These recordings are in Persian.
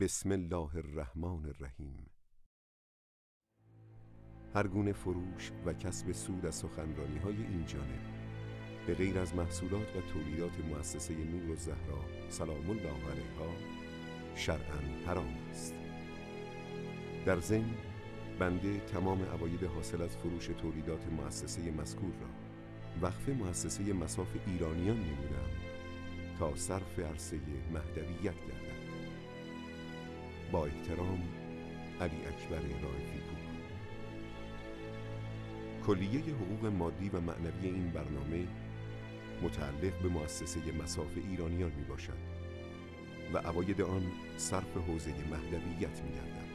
بسم الله الرحمن الرحیم. هر گونه فروش و کسب سود از سخنرانی های این جانب به غیر از محصولات و تولیدات مؤسسه نور و زهرا سلام الله علیها شرعا حرام است. در ضمن بنده تمام عواید حاصل از فروش تولیدات مؤسسه مذکور را وقف مؤسسه مساف ایرانیان نمودم تا صرف عرصه مهدویت گردد. با احترام علی اکبر رائفی پور کلیه حقوق مادی و معنوی این برنامه متعلق به مؤسسه مساف ایرانیان می باشد و عواید آن صرف حوزه مهدویت می گردد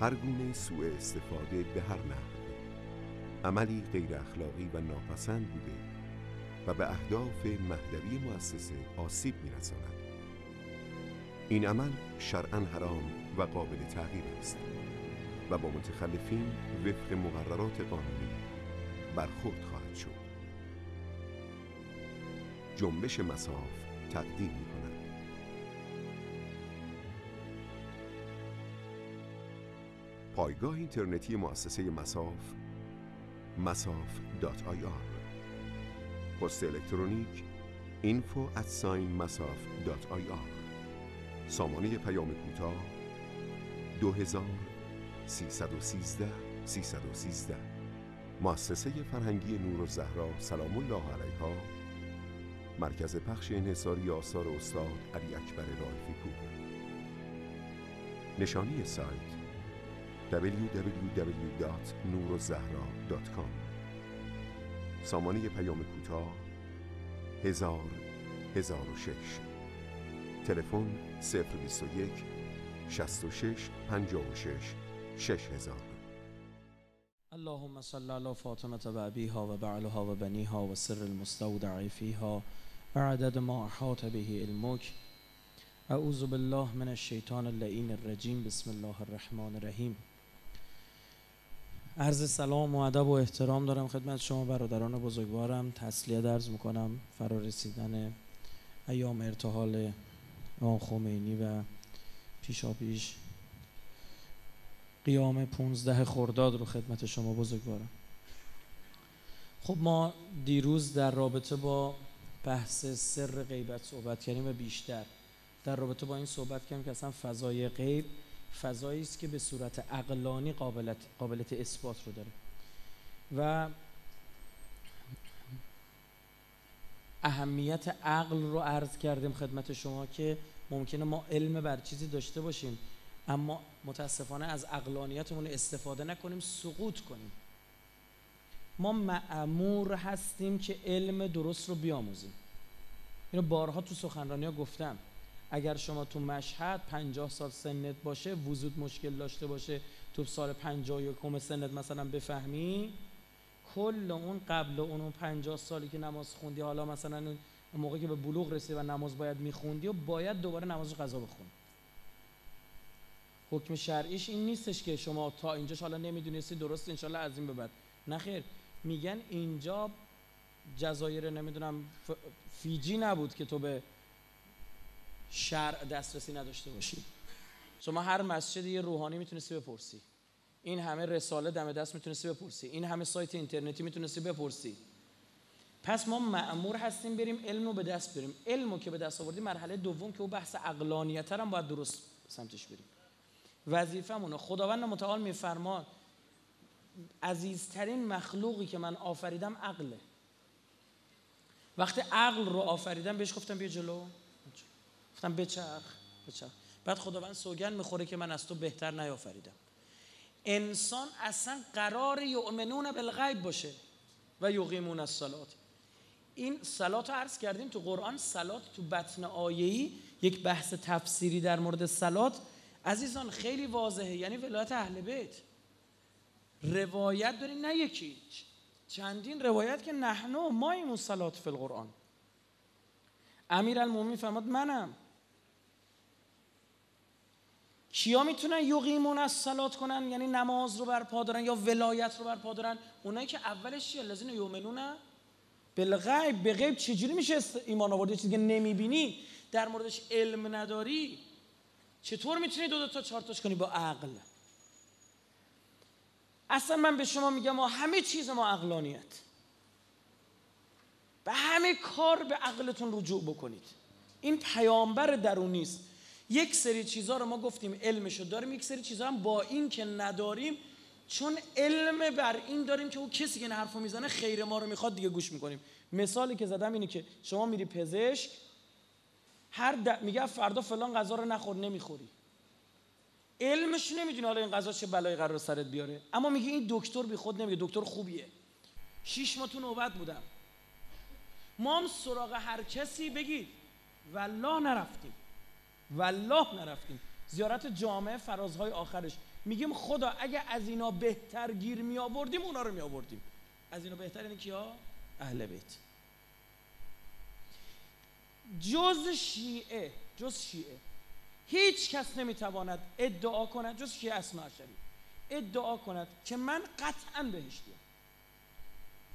هر گونه سوء استفاده به هر نحو. عملی غیر اخلاقی و ناپسند بوده و به اهداف مهدوی مؤسسه آسیب می رساند. این عمل شرعا حرام و قابل تغییر است و با متخلفین وفق مقررات قانونی برخورد خواهد شد. جنبش مساف تقدیم می کند. پایگاه اینترنتی مؤسسه مساف masaf.ir پست الکترونیک info at masaf.ir سامانه پیام کوتاه 2313 313 مؤسسه فرهنگی نور و زهرا سلام الله علیها. مرکز پخش انحصاری آثار استاد علی اکبر رائفی پور. نشانی سایت www.nurozahra.com سامانه پیام کوتاه 1000 1006 تلفن 021 66 56 6000 اللهم صل على فاطمة و ابیها و بعلها و و سر المستودع فیها و عدد ما احاط به علمک. اعوذ بالله من الشیطان اللعین الرجیم. بسم الله الرحمن الرحیم. عرض سلام و ادب و احترام دارم خدمت شما برادران بزرگوارم. تسلیه درز می‌کنم فرا رسیدن ایام ارتحال امام خمینی و پیشا پیش قیام 15 خرداد رو خدمت شما بزرگوارم. خب ما دیروز در رابطه با بحث سر غیبت صحبت کردیم و بیشتر. در رابطه با این صحبت کردیم که اصلا فضای غیب فضایی است که به صورت عقلانی قابلت, قابلت اثبات رو داره. و اهمیت عقل رو عرض کردیم خدمت شما که ممکنه ما علم بر چیزی داشته باشیم اما متاسفانه از عقلانیتمون استفاده نکنیم سقوط کنیم. ما معمور هستیم که علم درست رو بیاموزیم. اینو بارها تو سخنرانی ها گفتم. اگر شما تو مشهد پنجاه سال سنت باشه وجود مشکل داشته باشه تو سال پنجاه یکم سنت مثلا بفهمی کل اون قبل اون پنجاه سالی که نماز خوندی حالا مثلا اون موقعی که به بلوغ رسید و نماز باید میخوندی و باید دوباره نماز قضا بخونی حکم شرعیش این نیستش که شما تا اینجاش حالا نمی‌دونستی درست انشالله از این به بعد. نخیر میگن اینجا جزایر نمی‌دونم فیجی نبود که تو به شرع دسترسی نداشته باشی. شما هر مسجد یه روحانی می‌تونستی بپرسی. این همه رساله دم دست می‌تونستی بپرسی. این همه سایت اینترنتی می‌تونستی بپرسی. پس ما معمور هستیم بریم علم رو به دست بریم علمو که به دست آوردیم مرحله دوم که او بحث عقلانیت هم باید درست سمتش بریم. وظیفمونه خداوند متعال میفرما عزیزترین مخلوقی که من آفریدم عقله. وقتی عقل رو آفریدم بهش گفتم بیا جلو. گفتم بچرخ بچرخ. بعد خداوند سوگن می‌خوره که من از تو بهتر نیافریدم. انسان اصلا قرار یؤمنون بالغیب باشه و یقیمون الصلات این صلات رو عرض کردیم تو قرآن صلات تو بطن آیهی یک بحث تفسیری در مورد صلات. عزیزان خیلی واضحه یعنی ولایت اهل بیت. روایت داریم نه یکی. چندین روایت که نحنو ما این صلات فی القرآن. امیر المومین فرماد منم. کیا می‌تونن یقیمون از سلات کنن؟ یعنی نماز رو برپا دارن یا ولایت رو برپا دارن؟ اونایی که اولش چیه؟ لازم یؤمنون بالغیب. به غیب چجوری میشه ایمان آورد؟ چیزی که نمی‌بینی در موردش علم نداری؟ چطور می‌تونی دو دو تا چهار تاش کنی با عقل؟ اصلا من به شما میگم ما همه چیز ما عقلانیت. به همه کار به عقلتون رجوع بکنید. این پیامبر درونی است. یک سری چیزها رو ما گفتیم علمشو داریم یک سری چیزها هم با این که نداریم چون علم بر این داریم که او کسی که این حرفو می‌زنه خیر ما رو می‌خواد دیگه گوش می‌کنیم. مثالی که زدم اینه که شما میری پزشک هر میگه فردا فلان غذا رو نخور نمی‌خوری. علمش نمی‌دونه حالا این غذا چه بلایی قرار سرت بیاره. اما میگه این دکتر بی خود نمیگه دکتر خوبیه. شیش ماه تو نوبت بودم. ما هم سراغ هر کسی بگید. والله نرفتیم. والله نرفتیم. زیارت جامعه فرازهای آخرش. میگیم خدا اگه از اینا بهتر گیر می آوردیم اونا رو می آوردیم از اینا بهتر اینه کیا؟ اهل بیت. جز شیعه جز شیعه. هیچ کس نمی‌تواند ادعا کند جز شیعه اسنا عشری. ادعا کند که من قطعا بهشتیم.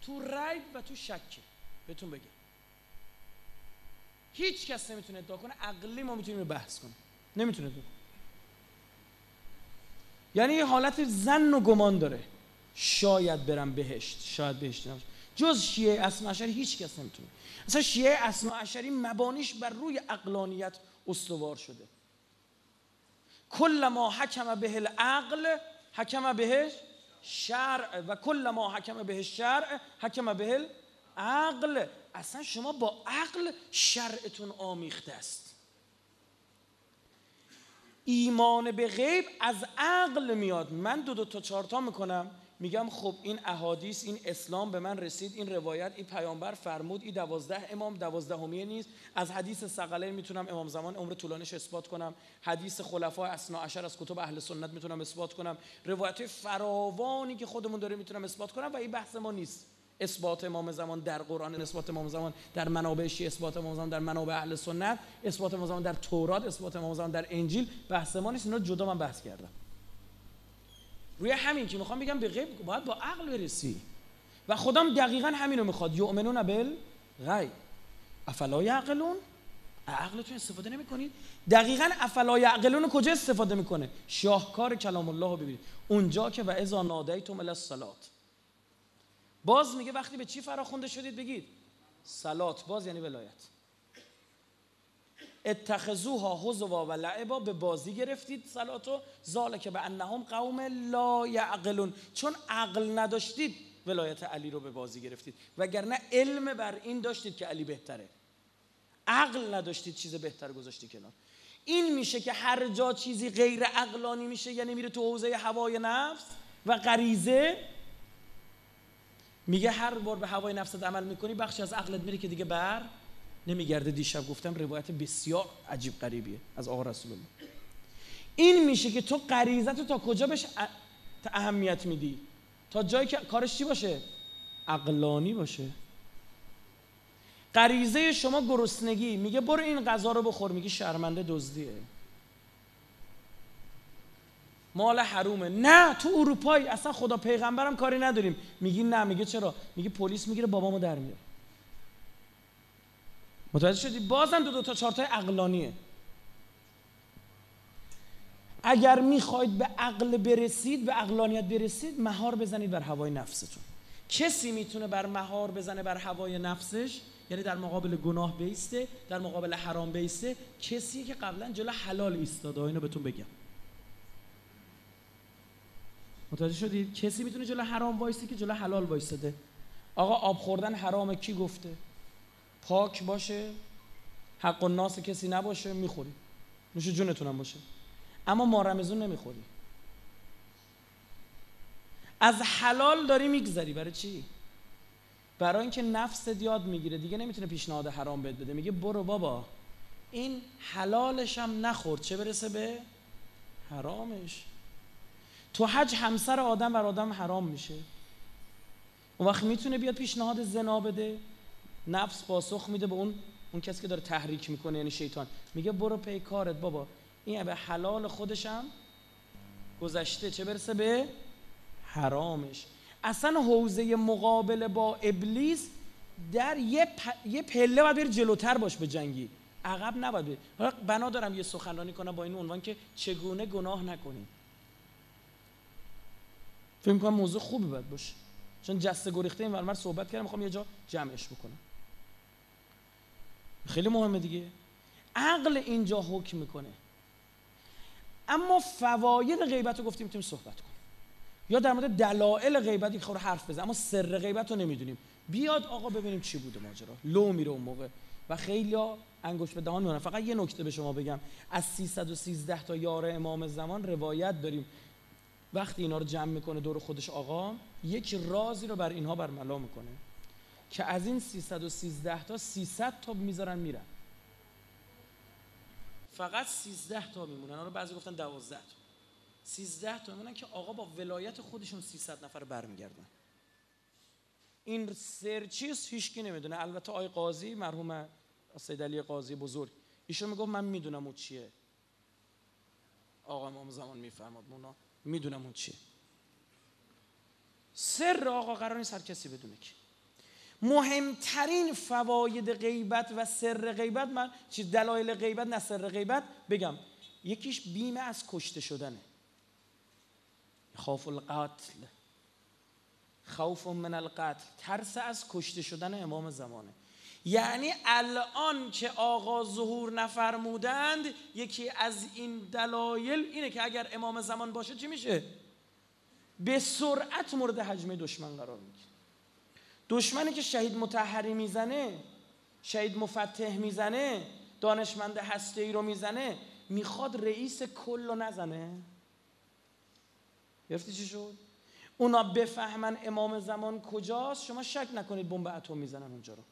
تو ریب و تو شکه. بهتون بگم. هیچ کس نمی‌تونه ادعا کنه. عقلی ما می‌تونیم بحث کنیم. نمی‌تونه ادعا یعنی یه حالت زن و گمان داره. شاید برم بهشت. شاید بهشت نباشه. جز شیعه اسنا عشری هیچ کس نمی‌تونه. اصلا شیعه اسنا عشری مبانیش بر روی اقلانیت استوار شده. کل ما حکم به العقل حکم بهش شرع. و کل ما حکم به شرع حکم به عقل اصلا شما با عقل شرعتون آمیخته است. ایمان به غیب از عقل میاد. من دو دو تا چارتا می‌کنم. میگم خب این احادیث این اسلام به من رسید این روایت این پیامبر فرمود این دوازده امام دوازدهمیه نیست. از حدیث سقله می‌تونم امام زمان عمر طولانش اثبات کنم. حدیث خلفای اسنا عشر از کتب اهل سنت می‌تونم اثبات کنم. روایت فراوانی که خودمون داره می‌تونم اثبات کنم و این بحث ما نیست. اثبات امام زمان در قرآن اثبات امام زمان در منابع شیعه اثبات امام زمان در منابع اهل سنت اثبات امام زمان در تورات اثبات امام زمان در انجیل بحث ما نیست اینا جدا من بحث کردم. روی همین که می‌خوام بگم به غیب باید با عقل برسی. و خودم دقیقا همین رو می‌خواد. یؤمنون بل غیب. افلا یعقلون؟ عقلتون استفاده نمی‌کنید؟ دقیقا افلا یعقلون کجا استفاده می‌کنه؟ شاهکار کلام الله رو ببینید. اونجا که و اذا نادیتم الصلاه باز میگه وقتی به چی فراخونده شدید بگید؟ صلات باز یعنی ولایت. اتخذوها حزوا و لعبا به بازی گرفتید صلاتو ذالک به انهم قوم لا یعقلون. چون عقل نداشتید ولایت علی رو به بازی گرفتید. وگرنه علم بر این داشتید که علی بهتره. عقل نداشتید چیز بهتر گذاشتی کنار. این میشه که هر جا چیزی غیر عقلانی میشه یعنی میره تو حوزه هوای نفس و غریزه. میگه هر بار به هوای نفست عمل می‌کنی بخشی از عقلت میره که دیگه بر نمیگرده. دیشب گفتم روایت بسیار عجیب غریبیه از آقا رسول الله. این میشه که تو غریزت تا کجا بهش اهمیت میدی؟ تا جایی که کارش چی باشه؟ عقلانی باشه. غریزه شما گرسنگی. میگه برو این غذا رو بخور. میگه شرمنده دزدیه. مال حرومه. نه تو اروپایی اصلا خدا پیغمبرم کاری نداریم. میگی نه میگه چرا؟ میگه پلیس می‌گیره بابامو در میاره. متوجه شدی؟ بازم دو دو تا چارتای عقلانیه. اگر می‌خواید به عقل برسید به عقلانیت برسید مهار بزنید بر هوای نفستون. کسی می‌تونه بر مهار بزنه بر هوای نفسش؟ یعنی در مقابل گناه بیسته در مقابل حرام بیسته. کسی که قبلا جلو حلال ایستاده. اینو بهتون بگم. متوجه شدید؟ کسی می‌تونه جلو حرام وایسته که جلو حلال وایستاده آقا آب خوردن حرامه کی گفته؟ پاک باشه حق و ناس کسی نباشه می‌خوری. نوش جونتونم باشه. اما ما رمزون نمی‌خوری. از حلال داری میگذری. برای چی؟ برای اینکه نفست یاد می‌گیره. دیگه نمی‌تونه پیشنهاد حرام بهت بده. میگه برو بابا. این حلالش هم نخورد چه برسه به؟ حرامش. تو حج همسر آدم بر آدم حرام میشه. اون وقت می‌تونه بیاد پیشنهاد زنا بده نفس پاسخ میده به اون اون کسی که داره تحریک می‌کنه یعنی شیطان. میگه برو پی کارت بابا. این به حلال خودشم گذشته چه برسه به حرامش. اصلا حوزه مقابله با ابلیس در یه, پ... یه پله باید بری جلوتر باش به جنگی. عقب نباید بنا دارم یه سخنرانی کنم با این عنوان که چگونه گناه نکنیم. فکر کنم موضوع خوبی باید باشه. چون جسته گریخته این ورمر صحبت کردم می‌خوام یه جا جمعش بکنم. خیلی مهمه دیگه. عقل اینجا حکم می‌کنه. اما فواید غیبت رو گفتیم می‌تونیم صحبت کنیم. یا در مورد دلایل غیبت یک حرف بزن اما سر غیبت رو نمی‌دونیم. بیاد آقا ببینیم چی بوده ماجرا. لو میره اون موقع. و خیلی انگوش به دهان میونن فقط یه نکته به شما بگم. از 313 تا یار امام زمان روایت داریم. وقتی اینا رو جمع می‌کنه دور خودش آقا یک رازی رو بر اینها برملا می‌کنه که از این 313 تا 300 تا می‌ذارن میرن. فقط 13 تا میمونن. رو بعضی گفتن 12 تا. 13 تا میمونن که آقا با ولایت خودشون 300 نفر برمیگردن. این سر چیز هیچکی نمی‌دونه. البته آقای قاضی مرحوم سید علی قاضی بزرگ ایشون می‌گفت من می‌دونم اون چیه. آقا امام زمان میفرماد مونا می‌دونم اون چیه سر آقا قرار نیست هر کسی بدونه که مهمترین فواید غیبت و سر غیبت من چیز دلایل غیبت نه سر غیبت بگم. یکیش بیمه از کشته شدنه. خوف القتل. خوف من القتل. ترس از کشته شدن امام زمانه. یعنی الان که آقا ظهور نفرمودند یکی از این دلایل اینه که اگر امام زمان باشه چی میشه؟ به سرعت مورد حجمه دشمن قرار می‌گیره. دشمنی که شهید متحری می‌زنه شهید مفتح می‌زنه دانشمند هسته ای رو می‌زنه می‌خواد رئیس کل رو نزنه؟ گرفتی چی شد؟ اونا بفهمن امام زمان کجاست شما شک نکنید بمب اتم می‌زنن اونجا رو.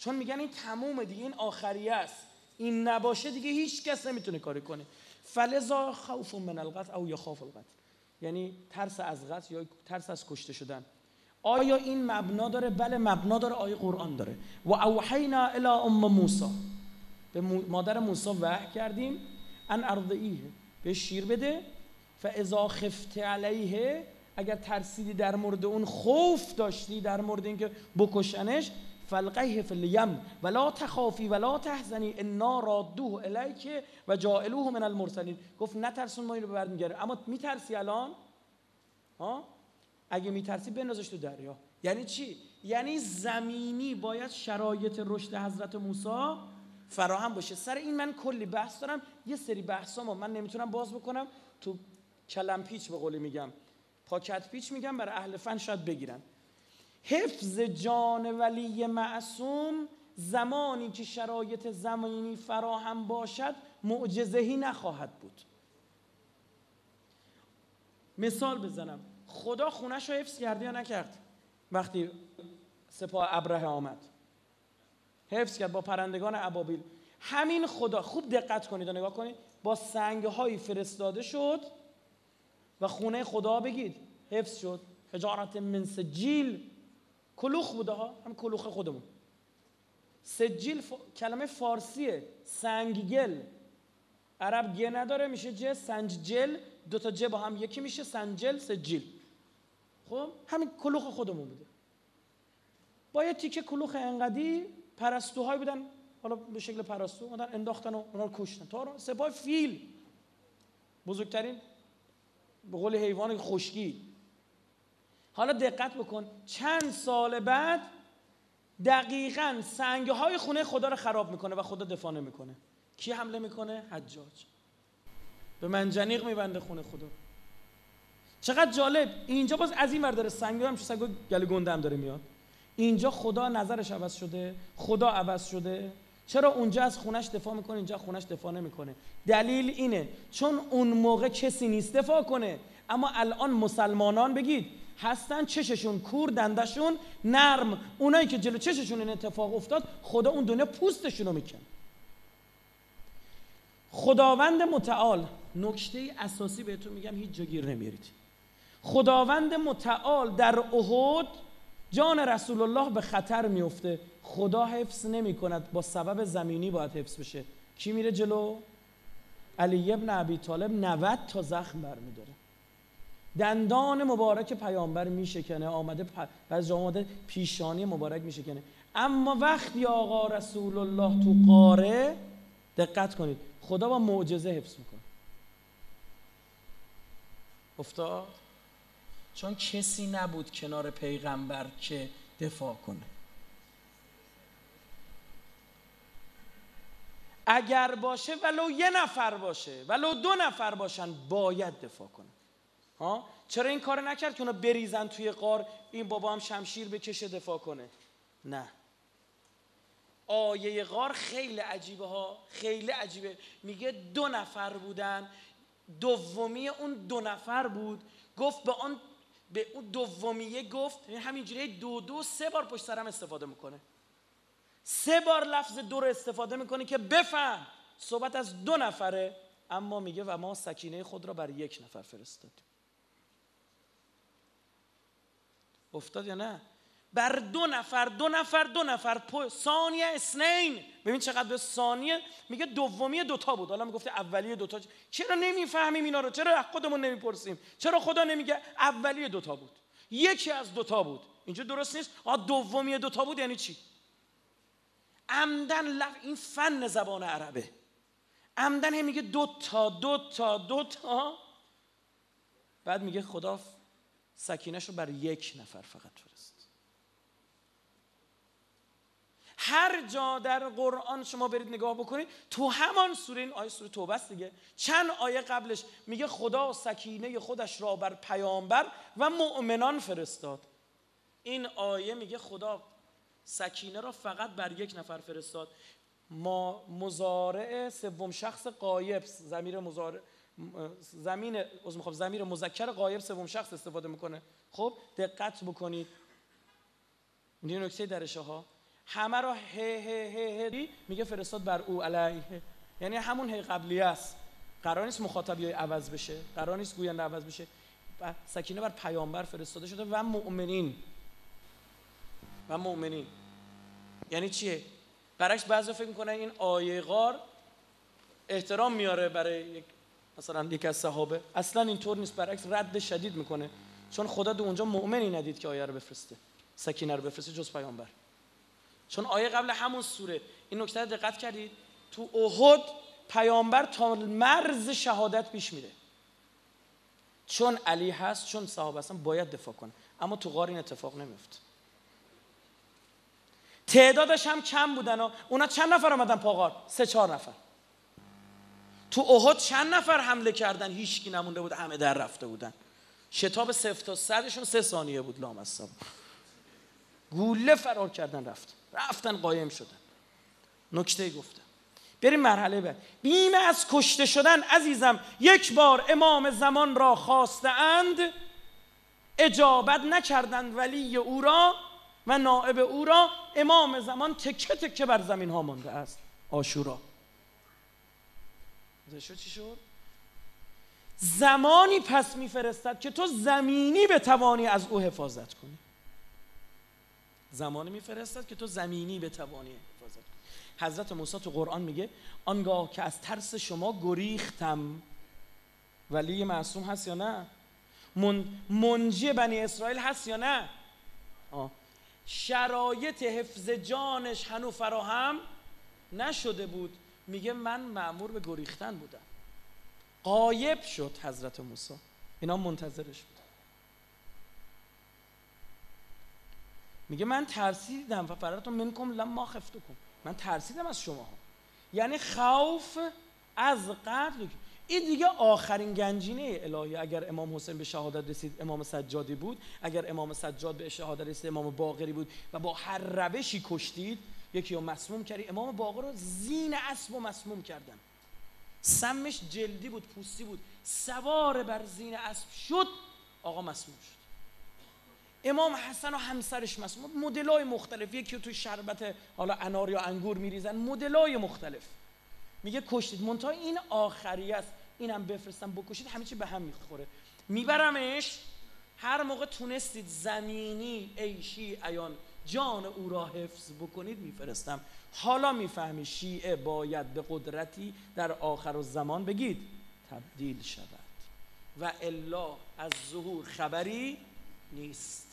چون میگن این تموم دیگه این آخریه است. این نباشه دیگه هیچ کس نمی‌تونه کاری کنه. فلزا خوف من القتل او یخاف القتل یعنی ترس از قتل یا ترس از کشته شدن. آیا این مبنا داره؟ بله مبنا داره آیه قرآن داره. و اوحینا الی ام موسی. به مادر موسی وحی کردیم. ان ارضعیه به شیر بده. فاذا خفت علیه. اگر ترسیدی در مورد اون خوف داشتی در مورد اینکه بکشنش فلقیه فی الیم ولا تخافی ولا تحزنی انا رادوه الیک و جائلوه من المرسلین. گفت نترسون ما اینو به برمیگردیم اما میترسی الان؟ ها؟ اگه میترسی بندازش تو دریا. یعنی چی؟ یعنی زمینی باید شرایط رشد حضرت موسی فراهم باشه. سر این من کلی بحث دارم. یه سری بحثامو من نمی‌تونم باز بکنم. تو کلم پیچ به قولی میگم. پاکت پیچ میگم. برای اهل فن شاید بگیرن. حفظ جان ولی معصوم زمانی که شرایط زمینی فراهم باشد معجزهی نخواهد بود. مثال بزنم. خدا خونش رو حفظ کرد یا نکرد؟ وقتی سپاه ابره آمد. حفظ کرد با پرندگان ابابیل. همین خدا خوب دقت کنید و نگاه کنید با سنگ های فرستاده شد و خونه خدا بگید. حفظ شد. حجارت من سجیل کلوخ بوده ها؟ هم کلوخ خودمون. سجیل کلمه فارسیه. سنگگل عرب گه نداره میشه جه سنجل دو تا جه با هم یکی میشه. سنجل سجیل خب؟ همین کلوخ خودمون بوده. با یه تیکه کلوخ انقدی پرستوهای بودن. حالا به شکل پرستو اومدن انداختن و اونا رو کشتن. تا سپاه فیل. بزرگترین به قول حیوان خشکی. حالا دقت بکن چند سال بعد دقیقا سنگ های خونه خدا رو خراب می‌کنه و خدا دفاع نمی‌کنه. کی حمله می‌کنه؟ حجاج. به منجنیق میبنده خونه خدا. چقدر جالب. اینجا باز از این داره سنگ هم سنگ گل گنده هم داره میاد. اینجا خدا نظرش عوض شده خدا عوض شده. چرا اونجا از خونش دفاع می‌کنه اینجا خونش دفاع نمی‌کنه؟ دلیل اینه چون اون موقع کسی نیست دفاع کنه. اما الان مسلمانان بگید هستن چششون کور دندشون نرم. اونایی که جلو چششون این اتفاق افتاد خدا اون دنیا پوستشون رو میکن خداوند متعال نکته اساسی بهتون میگم هیچ جا گیر نمیارید خداوند متعال در احد جان رسول الله به خطر میفته خدا حفظ نمی کند با سبب زمینی باید حفظ بشه. کی میره جلو؟ علی ابن ابی طالب 90 تا زخم برمیداره. دندان مبارک پیامبر میشکنه آمده بعضی آمده پیشانی مبارک میشکنه. اما وقتی آقا رسول الله تو قاره دقت کنید خدا با معجزه حفظ می‌کنه. افتاد؟ چون کسی نبود کنار پیغمبر که دفاع کنه. اگر باشه ولو یه نفر باشه ولو دو نفر باشن باید دفاع کنه. ها؟ چرا این کار نکرد که اونا بریزن توی قار؟ این بابا هم شمشیر بکشه دفاع کنه. نه. آیه غار خیلی عجیبه ها. خیلی عجیبه. میگه دو نفر بودن. دومی اون دو نفر بود. گفت به آن به اون دومیه گفت یعنی همینجوری دو دو سه بار پشت سرم استفاده می‌کنه. سه بار لفظ دو رو استفاده می‌کنه که بفهم. صحبت از دو نفره. اما میگه و ما سکینه خود را بر یک نفر فرستادیم. افتاد یا نه؟ بر دو نفر دو نفر دو نفر. ثانیه اسنین ببین چقدر به ثانیه میگه دومی دوتا بود. حالا می‌گفته اولیه دوتا چرا نمی‌فهمیم اینا رو؟ چرا خودمون نمی‌پرسیم؟ چرا خدا نمیگه اولیه دوتا بود؟ یکی از دوتا بود. اینجا درست نیست؟ آ دومی دوتا بود یعنی چی؟ عمدن لف... این فن زبان عربه. عمدن هم میگه دو تا دو تا دو تا. بعد میگه خدا سکینش رو بر یک نفر فقط فرست. هر جا در قرآن شما برید نگاه بکنید تو همان سوره این آیه سوره توبه است دیگه. چند آیه قبلش میگه خدا سکینه خودش را بر پیامبر و مؤمنان فرستاد. این آیه میگه خدا سکینه را فقط بر یک نفر فرستاد. ما مزارع سوم شخص قایب زمیر مزارع زمین از می‌خوام زمیر مذکر قایب سوم شخص استفاده می‌کنه. خب دقت بکنید. این نکته درشه ها؟ همه را هه هه هه هه میگه فرستاد بر او علیه. یعنی همون هی قبلی است. قرار نیست مخاطبی عوض بشه. قرار نیست گوینده عوض بشه. سکینه بر پیامبر فرستاده شده و مؤمنین. و مؤمنین. یعنی چیه؟ برعکس بعضی فکر می‌کنن این آیه غار احترام میاره برای یک مثلا یک از صحابه. اصلا اینطور نیست برعکس رد شدید می‌کنه. چون خدا دو اونجا مؤمنی ندید که آیه رو بفرسته سکینه رو بفرسته جز پیامبر. چون آیه قبل همون سوره. این نکته دقت کردید؟ تو احد پیامبر تا مرز شهادت پیش میره. چون علی هست چون صحابه هستن باید دفاع کنه. اما تو غار این اتفاق نمیفته. تعدادش هم کم بودن و اونا چند نفر آمدن پاغار سه چهار نفر. تو احد چند نفر حمله کردن؟ هیچکی نمونده بود همه در رفته بودن. شتاب سفت تا صدشون سه ثانیه بود لامصب. گوله فرار کردن رفت. رفتن قایم شدن. نکته گفتم. بریم مرحله بعد. بیم از کشته شدن عزیزم یک بار امام زمان را خواستند اجابت نکردند ولی او را و نائب او را. امام زمان تکه تکه بر زمین ها مانده است. آشورا. شد چی شد؟ زمانی پس میفرستد که تو زمینی بتوانی از او حفاظت کنی. زمانی میفرستد که تو زمینی بتوانی حفاظت کنی. حضرت موسی تو قرآن میگه آنگاه که از ترس شما گریختم. ولی معصوم هست یا نه؟ من منجی بنی اسرائیل هست یا نه؟ آه. شرایط حفظ جانش هنو فراهم نشده بود. میگه من معمور به گریختن بودم. قایب شد حضرت موسی. اینا منتظرش بود میگه من ترسیدم و فراتون منکم لما خفتکم. من ترسیدم از شما ها یعنی خوف از قتل این دیگه آخرین گنجینه الهی. اگر امام حسین به شهادت رسید امام سجادی بود. اگر امام سجاد به شهادت رسید امام باقری بود و با هر روشی کشتید یکی رو مسموم کردی. امام باقر رو زین اسب و مسموم کردن. سمش جلدی بود پوستی بود. سوار بر زین اسب شد آقا مسموم شد. امام حسن و همسرش مسموم. مدلای مختلف. یکی توی شربت حالا انار یا انگور میریزن. مدلای مختلف. میگه کشتید. منتها این آخری است. اینم بفرستم بکشید. همه چی به هم می‌خوره. میبرمش. هر موقع تونستید زمینی ایشی ایان جان او را حفظ بکنید میفرستم. حالا می‌فهمی شیعه باید به قدرتی در آخر و زمان بگید تبدیل شود. و الا از ظهور خبری نیست.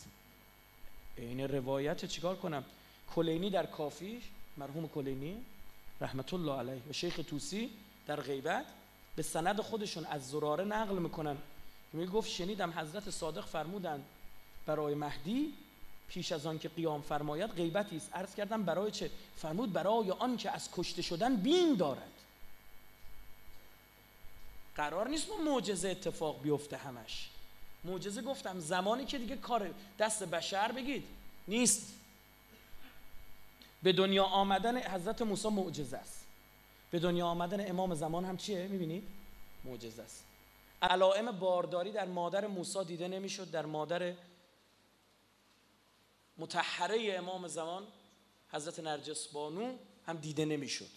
این روایت چیکار کنم؟ کلینی در کافی مرحوم کلینی رحمت الله علیه و شیخ توسی در غیبت به سند خودشون از زراره نقل می‌کنن. که میگه گفت شنیدم حضرت صادق فرمودند برای مهدی پیش از آن که قیام فرماید غیبتی است. عرض کردم برای چه؟ فرمود برای آن که از کشته شدن بین دارد. قرار نیست ما معجزه اتفاق بیفته همش. معجزه گفتم زمانی که دیگه کار دست بشر بگید. نیست. به دنیا آمدن حضرت موسی معجزه است. به دنیا آمدن امام زمان هم چیه؟ می‌بینید؟ معجزه است. علائم بارداری در مادر موسی دیده نمی‌شد در مادر متحره امام زمان حضرت نرجس بانو هم دیده نمی‌شد.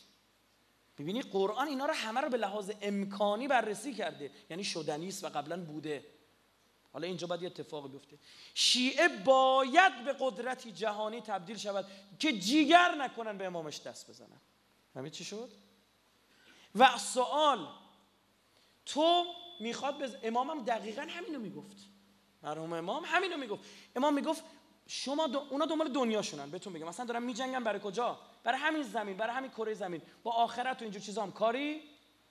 ببینی قرآن اینا رو همه رو به لحاظ امکانی بررسی کرده. یعنی شدنیست و قبلا بوده. حالا اینجا باید یه اتفاقی بیفته. شیعه باید به قدرتی جهانی تبدیل شود که جیگر نکنن به امامش دست بزنن. همین چی شد؟ و سوال تو می‌خواد به امامم دقیقا همینو می‌گفت. مرحوم امام همینو می‌گفت. امام می‌گفت شما دو... اونا دنبال دنیاشونن بهتون بگم مثلا دارن میجنگن برای کجا؟ برای همین زمین برای همین کره زمین. با آخرت و اینجور چیزا هم کاری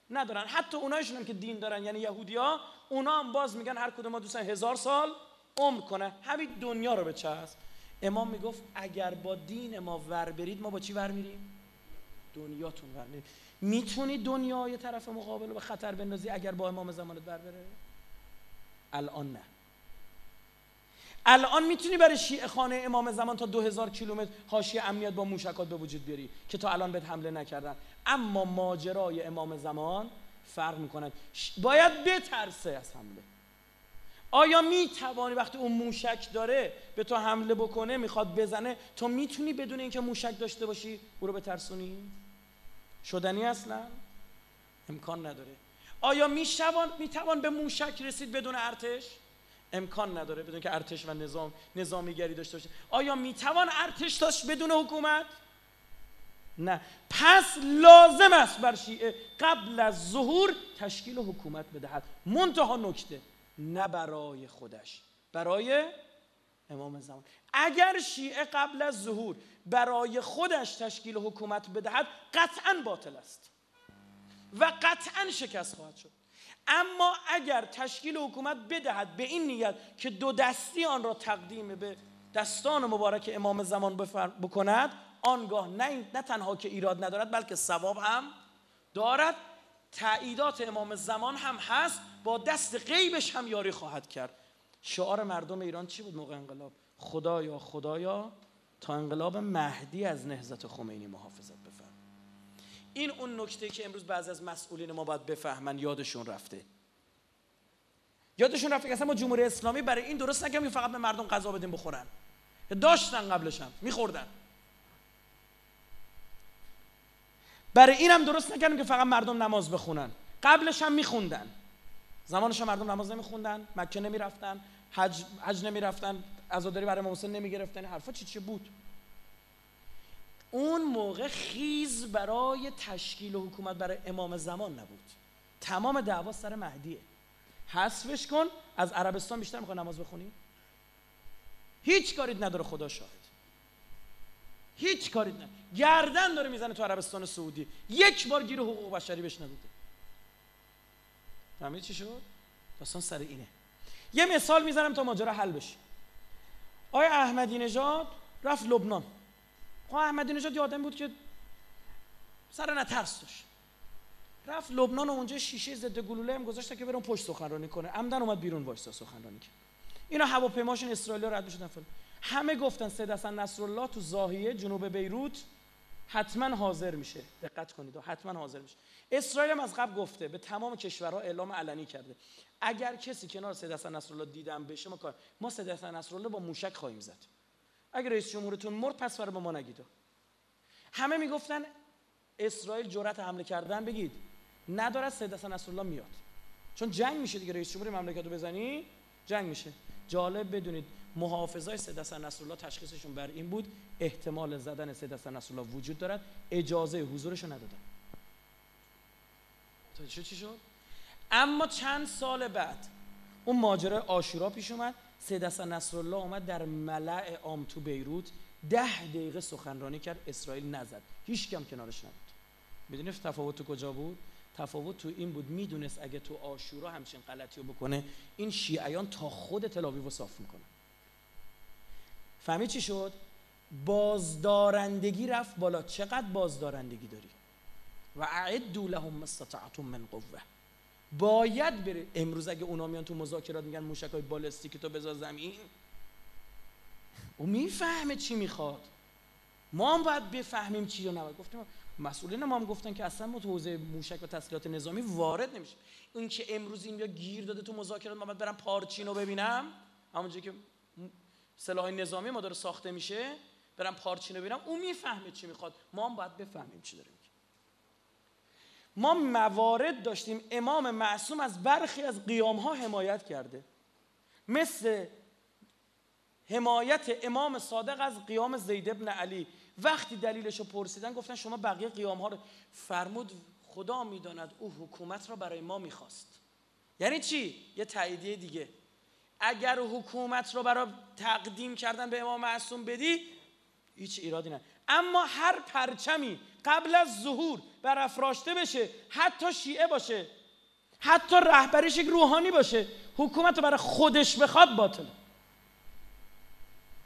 ندارن. حتی اونایشون هم که دین دارن یعنی یهودیا اونا هم باز میگن هر کدوم ما دوستان هزار سال عمر کنه. همین دنیا رو به چسب امام می‌گفت اگر با دین ما ور برید ما با چی ور میریم؟ دنیاتون ور میریم می‌تونی دنیای طرف مقابل رو به خطر بندازی اگر با امام زمانت ور بره؟ الان نه. الان می‌تونی برای شیعه خانه امام زمان تا دو هزار کیلومتر حاشیه امنیت با موشکات به وجود بیاری که تا الان بهت حمله نکردن. اما ماجرای امام زمان فرق می‌کنن. باید بترسه از حمله. آیا می‌توانی وقتی اون موشک داره به تو حمله بکنه می‌خواد بزنه تو می‌تونی بدون اینکه موشک داشته باشی او رو بترسونی؟ شدنی اصلا؟ امکان نداره. آیا میشوان می‌توان به موشک رسید بدون ارتش؟ امکان نداره بدون که ارتش و نظام نظامیگری داشته باشه. آیا می‌توان ارتش داشت بدون حکومت؟ نه. پس لازم است بر شیعه قبل از ظهور تشکیل حکومت بدهد. منتها نکته نه برای خودش برای امام زمان. اگر شیعه قبل از ظهور برای خودش تشکیل حکومت بدهد قطعا باطل است و قطعا شکست خواهد شد. اما اگر تشکیل حکومت بدهد به این نیت که دو دستی آن را تقدیم به دستان مبارک امام زمان بکند آنگاه نه, نه تنها که ایراد ندارد بلکه ثواب هم دارد. تعییدات امام زمان هم هست. با دست غیبش هم یاری خواهد کرد. شعار مردم ایران چی بود موقع انقلاب؟ خدایا خدایا تا انقلاب مهدی از نهضت خمینی محافظت این اون نکته که امروز بعضی از مسئولین ما باید بفهمن یادشون رفته. یادشون رفته که اصلا ما جمهوری اسلامی برای این درست نگم که فقط به مردم غذا بدیم بخورن. داشتن قبلش هم میخوردن. برای این هم درست نکردیم که فقط مردم نماز بخونن. قبلش هم میخوندن. زمانش مردم نماز نمیخوندن مکه نمی‌رفتن حج, حج نمی‌رفتن عزاداری برای امام نمی‌گرفتن حرفا چی چی بود؟ اون موقع خیز برای تشکیل و حکومت برای امام زمان نبود. تمام دعوا سر مهدیه. حذفش کن از عربستان بیشتر می‌خوای نماز بخونی؟ هیچ کاری نداره خدا شاهد. هیچ کاری نداره. گردن داره می‌زنه تو عربستان سعودی. یک بار گیر حقوق بشری بهش نداده فهمید چی شد؟ داستان سر اینه. یه مثال می‌زنم تا ماجرا حل بشه. آیا احمدی نژاد رفت لبنان. خب احمدی نژاد یادم بود که سر نترس داشت. رفت لبنان و اونجا شیشه ضد گلوله هم گذاشته که برون پشت سخنرانی کنه. عمدن اومد بیرون وایسا سخنرانی کرد. اینا هواپیماشون اسرائیل رد شدن فلان. همه گفتن سید حسن نصرالله تو زاهیه جنوب بیروت حتما حاضر میشه. دقت کنید حتما حاضر میشه. اسرائیل هم از قبل گفته به تمام کشورها اعلام علنی کرده. اگر کسی کنار سید حسن نصرالله دیدن بشه ما کار ما سید حسن نصرالله با موشک خواهیم زد. اگر رئیس جمهورتون مرد پس به ما نگید. همه می‌گفتن اسرائیل جرأت حمله کردن. بگید نداره سید حسن نصرالله میاد. چون جنگ میشه دیگه رئیس جمهوری مملکت رو بزنی جنگ میشه. جالب بدونید محافظای سید حسن نصرالله تشخیصشون بر این بود احتمال زدن سید حسن نصرالله وجود دارد اجازه حضورش ندادن. چه چی شد؟ اما چند سال بعد اون ماجرا آشورا پیش اومد. سید حسن نصرالله اومد در ملع عام تو بیروت ده دقیقه سخنرانی کرد اسرائیل نزد. هیچ کم کنارش نبود. می‌دونی تفاوت تو کجا بود؟ تفاوت تو این بود می‌دونست اگه تو آشورا همچین غلطی رو بکنه این شیعیان تا خود تلاویو رو صاف می‌کنه فهمی چی شد؟ بازدارندگی رفت بالا. چقدر بازدارندگی داری؟ و اعدوا لهم استطعتم من قوه باید بره. امروز اگه اونا میان تو مذاکرات میگن موشک های بالستیک تو بذار زمین. او می‌فهمه چی می‌خواد. ما هم باید بفهمیم چی رو نباید. گفتیم مسئولین ما هم گفتن که اصلا ما تو حوزه موشک و تسلیحات نظامی وارد نمیشیم. این که امروز این گیر داده تو مذاکرات ما باید برم پارچینو ببینم. همونجوری که سلاح نظامی ما داره ساخته میشه برم پارچینو ببینم. اون می‌فهمه چی می‌خواد. ما هم باید بفهمیم چی داره ما موارد داشتیم. امام معصوم از برخی از قیام ها حمایت کرده. مثل حمایت امام صادق از قیام زید ابن علی. وقتی دلیلش رو پرسیدن گفتن شما بقیه قیام ها رو فرمود خدا می‌داند او حکومت را برای ما می‌خواست. یعنی چی؟ یه تاییدیه دیگه. اگر حکومت رو برای تقدیم کردن به امام معصوم بدی هیچ ایرادی نه. اما هر پرچمی قبل از ظهور برافراشته بشه حتی شیعه باشه حتی رهبریش یک روحانی باشه حکومت رو برای خودش بخواد باطله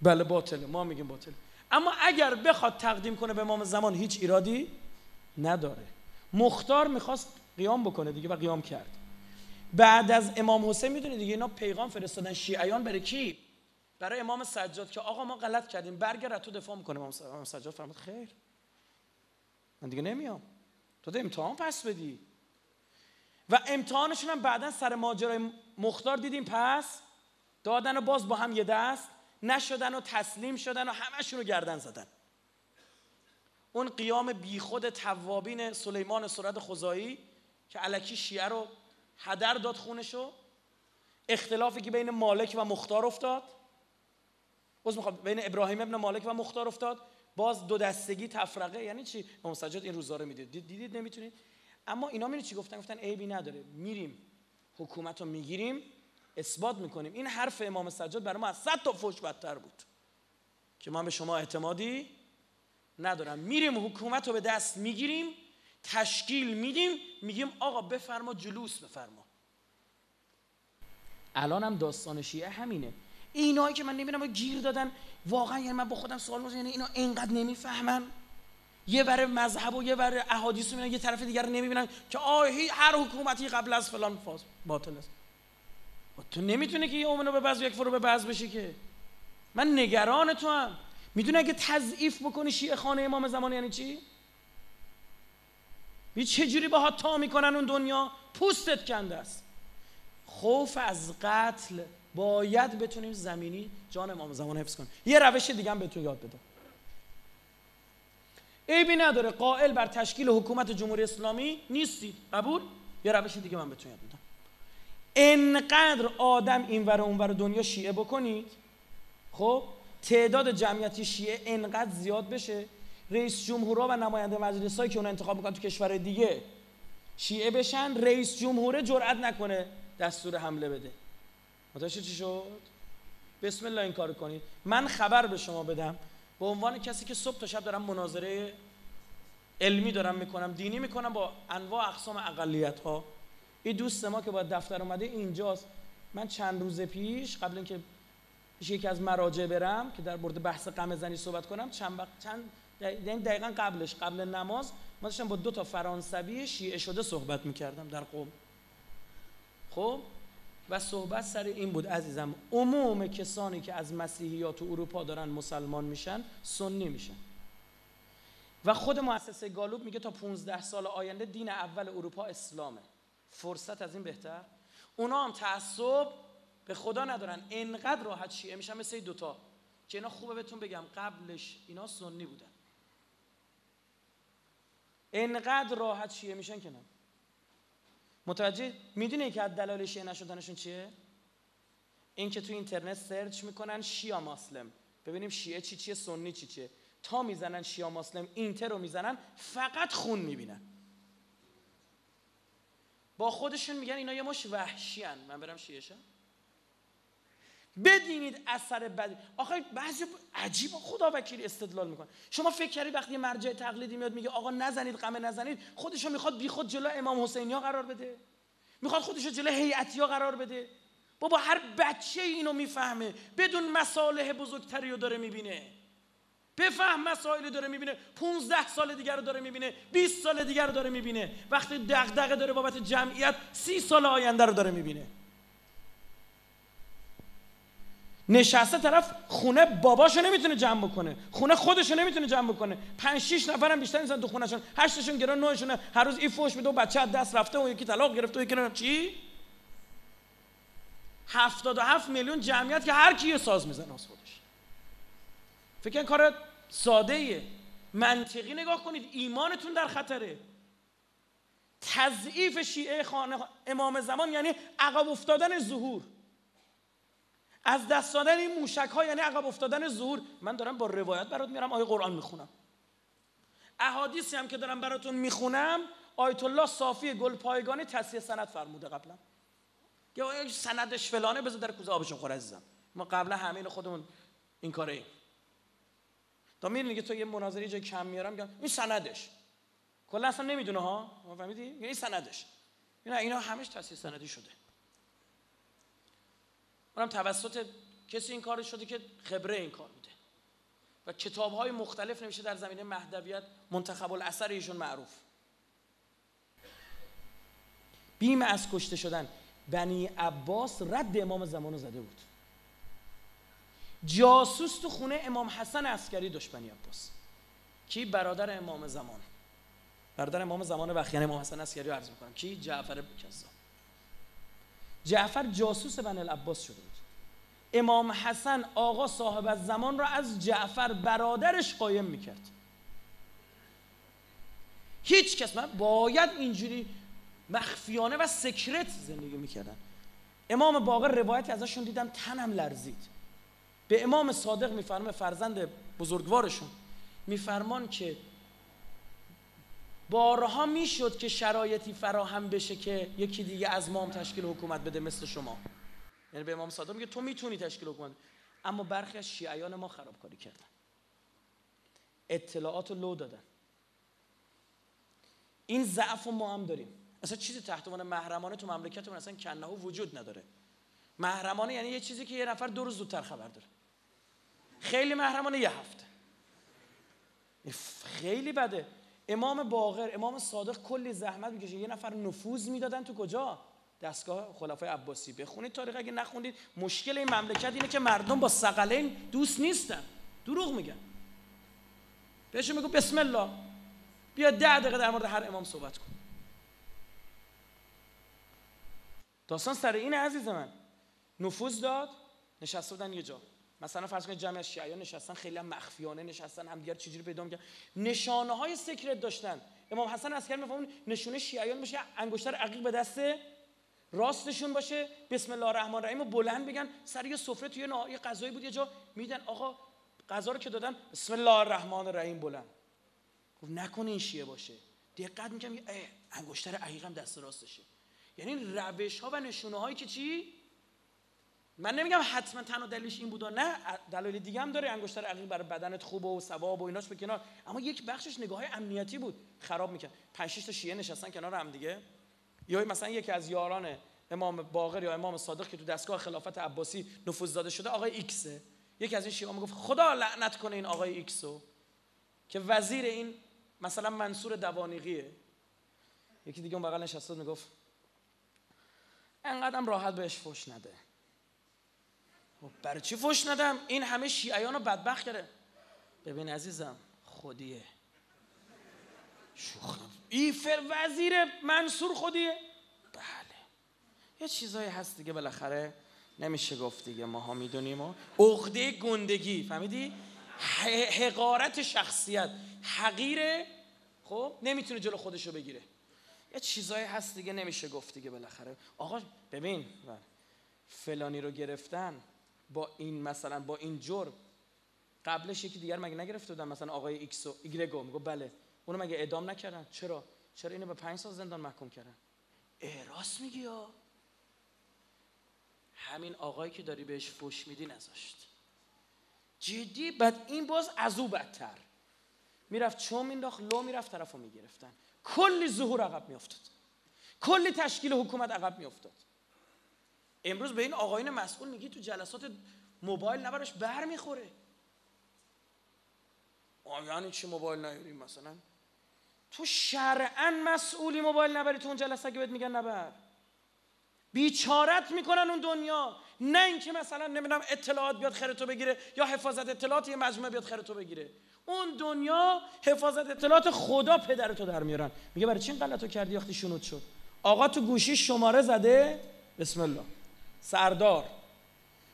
بله باطله. ما میگیم باطله. اما اگر بخواد تقدیم کنه به امام زمان هیچ ایرادی نداره. مختار می‌خواست قیام بکنه دیگه و قیام کرد. بعد از امام حسین می‌دونید دیگه اینا پیغام فرستادن. شیعیان بره کی؟ برای امام سجاد که آقا ما غلط کردیم برگرد تو دفاع می‌کنه. امام سجاد فرمود خیر. من دیگه نمیام. تو ده امتحان پس بدی. و امتحانشون هم بعدا سر ماجرای مختار دیدیم پس. دادن و باز با هم یه دست. نشدن و تسلیم شدن و همشون رو گردن زدن. اون قیام بیخود توابین سلیمان سرد خزایی که علکی شیعه رو هدر داد خونشو اختلافی که بین مالک و مختار افتاد. باز می‌خواد بین ابراهیم ابن مالک و مختار افتاد. باز دو دستگی تفرقه یعنی چی؟ امام سجاد این روزا رو می‌دید. دیدید؟ نمی‌تونید؟ اما اینا میره چی گفتن؟ گفتن عیبی نداره. میریم. حکومت رو می‌گیریم. اثبات می‌کنیم. این حرف امام سجاد برای ما از صد تا فوش بدتر بود. که من به شما اعتمادی ندارم. میریم حکومت رو به دست می‌گیریم. تشکیل میدیم. میگیم آقا بفرما جلوس بفرما. الان هم داستان شیعه همینه. اینایی که من نمی‌دونم گیر دادن. واقعا یعنی من با خودم سوال می‌کنم یعنی اینا اینقدر نمی‌فهمن. یه بره مذهب و یه بره احادیث رو یه طرف دیگر رو نمی‌بینن که آهی هر حکومتی قبل از فلان فاز باطل است. تو نمی‌تونه که یه اومنو به بعض یک فرو به بعض بشه که. من نگران تو هم می‌دونه اگه تضعیف بکنی شیعه خانه امام زمان یعنی چی؟ بی چجوری با تا می‌کنن اون دنیا؟ پوستت کنده است. خوف از قتل. باید بتونیم زمینی جان امام زمان حفظ کنیم. یه روش دیگه هم بهتون یاد بدم. عیبی نداره قائل بر تشکیل حکومت جمهوری اسلامی نیستید قبول؟ یه روش دیگه من بهتون یاد بدم. انقدر آدم اینور و اونور دنیا شیعه بکنید خب؟ تعداد جمعیتی شیعه انقدر زیاد بشه رئیس جمهورها و نماینده مجلس که اون انتخاب می‌کنن تو کشور دیگه شیعه بشن رئیس جمهوره جرئت نکنه دستور حمله بده. متوجه چی شد؟ بسم الله این کارو کنید. من خبر به شما بدم. به عنوان کسی که صبح تا شب دارم مناظره علمی دارم می‌کنم دینی می‌کنم با انواع اقسام اقلیت ها این دوست ما که با دفتر اومده اینجاست. من چند روز پیش قبل اینکه پیش یکی از مراجع برم که در مورد بحث غم زنی صحبت کنم چند وقت چند یعنی دقیقا قبلش قبل نماز ما داشتم با دو تا فرانسوی شیعه شده صحبت می‌کردم در قوم. خب؟ و صحبت سر این بود عزیزم عموم کسانی که از مسیحیات و اروپا دارن مسلمان میشن سنی میشن. و خود مؤسسه گالوب میگه تا 15 سال آینده دین اول اروپا اسلامه. فرصت از این بهتر. اونا هم تعصب به خدا ندارن. انقدر راحت شیعه میشن مثل دوتا. که اینا خوبه بهتون بگم قبلش اینا سنی بودن. انقدر راحت شیعه میشن که نه. متوجه می‌دونه که از دلایل شیعه نشدنشون چیه؟ این که تو اینترنت سرچ می‌کنن شیا مسلم. ببینیم شیعه چی چیه سنی چی چیه. تا می‌زنن شیا مسلم اینتر رو می‌زنن فقط خون می‌بینن. با خودشون میگن اینا یه مش وحشی هن. من برم شیعه بدینید اثر بدی آخه بعضی عجیب خدا وکیل استدلال می‌کنه. شما فکر کردی وقتی مرجع تقلیدی میاد میگه آقا نزنید قمه نزنید خودشو می‌خواد بی خود جلو امام حسینیا قرار بده. می‌خواد خودشو جلو هیئتیا قرار بده. بابا هر بچه اینو می‌فهمه. بدون مصالح بزرگتری رو داره می‌بینه. بفهم مسائل داره می‌بینه. 15 سال دیگر رو داره می‌بینه. 20 سال دیگر رو داره می‌بینه. وقتی دغدغه داره بابت جمعیت 30 سال آینده رو داره می‌بینه. نشسته طرف خونه باباشو نمی‌تونه جمع بکنه. خونه خودشو نمی‌تونه جمع بکنه. 5 6 نفرم بیشتر نیستن تو خونهشون. هشتشون گرا نوشون هر روز این فوش میده و بچه از دست رفته و یکی طلاق گرفته و یکی چی؟ 77 میلیون جمعیت که هر کی یه ساز می‌زنه از خودش. فکر کار ساده ایه منطقی نگاه کنید. ایمانتون در خطره. تضعیف شیعه خانه امام زمان یعنی عقب افتادن ظهور. از دست دادن این موشک ها یعنی عقب افتادن ظهور من دارم با روایت برات میارم آیه قرآن می‌خونم. احادیثی هم که دارم براتون می‌خونم آیت الله صافی گل پایگانی تصحیح سند فرموده قبلا. یا سندش فلانه بذار در کوزه آبشون خوره عزیزم. ما قبلا همین خودمون این کاره ایم. تا میرین که تو یه مناظری جای کم میارم این سندش. کلا اصلا نمی‌دونه ها؟ فهمیدی؟ این سندش. اینا اینا همش تصحیح سندی شده. اونم توسط کسی این کار شده که خبره این کار بوده و کتاب های مختلف نمیشه در زمینه مهدویت منتخب الاثر ایشون معروف. بیم از کشته شدن. بنی عباس رد امام زمانو زده بود. جاسوس تو خونه امام حسن عسکری داشت بنی عباس. کی؟ برادر امام زمان. برادر امام زمان وقتی یعنی امام حسن عسکری رو عرض می‌کنم. کی؟ جعفر کذاب جعفر جاسوس بن العباس شده بود امام حسن آقا صاحب زمان را از جعفر برادرش قایم می‌کرد. هیچ کس من باید اینجوری مخفیانه و سکرت زندگی می‌کردن امام باقر روایتی ازشون دیدم تنم لرزید. به امام صادق میفرمه فرزند بزرگوارشون میفرمان که بارها می‌شد که شرایطی فراهم بشه که یکی دیگه از مام تشکیل حکومت بده مثل شما. یعنی به امام صادق میگه تو می‌تونی تشکیل حکومت اما برخی از شیعیان ما خرابکاری کردن. اطلاعات لو دادن. این ضعف ما هم داریم. اصلا چیزی تحت عنوان محرمانه تو مملکتمون اصلا کنه وجود نداره. محرمانه یعنی یه چیزی که یه نفر دو روز زودتر خبر داره. خیلی محرمانه یه هفته. خیلی بده. امام باقر امام صادق کلی زحمت می‌کشه. یه نفر نفوذ می‌دادن تو کجا؟ دستگاه خلفای عباسی. بخونید تاریخ اگه نخوندید. مشکل این مملکت اینه که مردم با سقلین دوست نیستن. دروغ میگن. بهشون میگو بسم الله. بیا ده دقیقه در مورد هر امام صحبت کن. داستان سر این عزیز من. نفوذ داد نشسته بودن یه جا. مثلا فرض کنید جمعی از شیعیان نشستن خیلی هم مخفیانه نشستن هم دیگر چجوری پیدا می‌کنن نشانه های سکرت داشتن. امام حسن عسکری میفهمون نشونه شیعیان باشه انگشتر عقیق به دست راستشون باشه بسم الله الرحمن الرحیم و بلند بگن. سر یه سفره توی یه غذایی بود یه جا میدن آقا غذا رو که دادن بسم الله الرحمن الرحیم بلند. گفت نکنه این شیعه باشه. دقت می‌کنم انگشتر عقیقم دست راستشه. یعنی روش ها و نشونه هایی که چی؟ من نمیگم حتما تنها دلیلش این بود نه دلایل دیگه هم داره انگشتر عقیق برای بدنت خوبه و ثواب و ایناش به کنار. اما یک بخشش نگاه های امنیتی بود خراب می‌کرد. 5 تا شیعه نشستن کنار هم دیگه. یا مثلا یکی از یاران امام باقر یا امام صادق که تو دستگاه خلافت عباسی نفوذ داده شده آقای ایکسه یکی از این شیعه می‌گفت خدا لعنت کنه این آقای ایکسو که وزیر این مثلا منصور دوانیقیه یکی دیگه اون بغل نشسته می‌گفت انقدرم راحت بهش فوش نده. خب برای چی فوش ندم؟ این همه شیعیان رو بدبخت کرده. ببین عزیزم خودیه. شوخ. ایفر وزیر منصور خودیه. بله. یه چیزایی هست دیگه بالاخره. نمیشه گفت دیگه ماها می‌دونیم و عقده گندگی. فهمیدی؟ حقارت شخصیت. حقیره خب نمی‌تونه جلو خودشو بگیره. یه چیزایی هست دیگه نمیشه گفت دیگه بالاخره. آقا ببین. فلانی رو گرفتن. با این مثلا با این جرم. قبلش یکی دیگر مگه نگرفته بودن؟ مثلا آقای ایکس و ایگرگو میگه بله. اونو مگه اعدام نکردن؟ چرا؟ چرا اینو به پنج سال زندان محکوم کردن؟ راست میگی یا؟ همین آقایی که داری بهش فش میدی نذاشت. جدی؟ بعد این باز از او بدتر. می‌رفت چون مینداخت لو می‌رفت طرفو می‌گرفتن. کلی ظهور عقب میافتاد. کلی تشکیل حکومت عقب میافتاد. امروز به این آقایون مسئول میگی تو جلسات موبایل نبرش بر می‌خوره. یعنی چی موبایل نیاریم مثلا؟ تو شرعا مسئولی موبایل نبری تو اون جلسه که بهت میگن نبر. بیچارت می‌کنن اون دنیا. نه اینکه مثلا نمی‌دونم اطلاعات بیاد خیرتو بگیره یا حفاظت اطلاعات یه مجموعه بیاد خیرتو بگیره. اون دنیا حفاظت اطلاعات خدا پدرتو در میارن. میگه برای چی این غلطو کردی وقتی شنود شد؟ آقا تو گوشی شماره زده؟ بسم الله. سردار.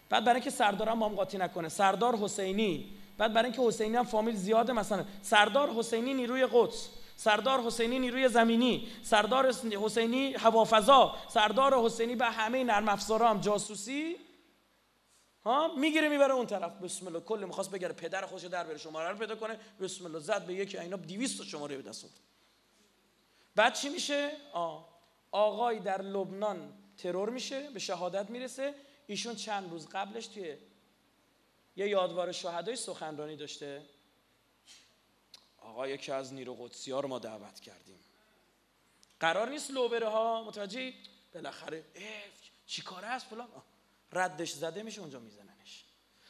بعد برای اینکه سردار هم قاطی نکنه. سردار حسینی. بعد برای اینکه حسینی هم فامیل زیاده مثلا. سردار حسینی نیروی قدس. سردار حسینی نیروی زمینی. سردار حسینی هوافضا. سردار حسینی به همه نرم افزارا هم جاسوسی. ها؟ می‌گیره می‌بره اون طرف. بسم الله. کل می‌خواست بگره. پدر خودش در بره شماره رو پیدا کنه. بسم الله. زد به یکی اینا 200 شماره به دست بعد چی میشه؟ آ. آقای در لبنان ترور میشه به شهادت می‌رسه. ایشون چند روز قبلش توی یه یادوار شهدای سخنرانی داشته. آقا یکی از نیرو قدسی رو ما دعوت کردیم. قرار نیست لوبره ها. متوجه بالاخره چی کاره است فلان؟ ردش زده میشه اونجا میزننش.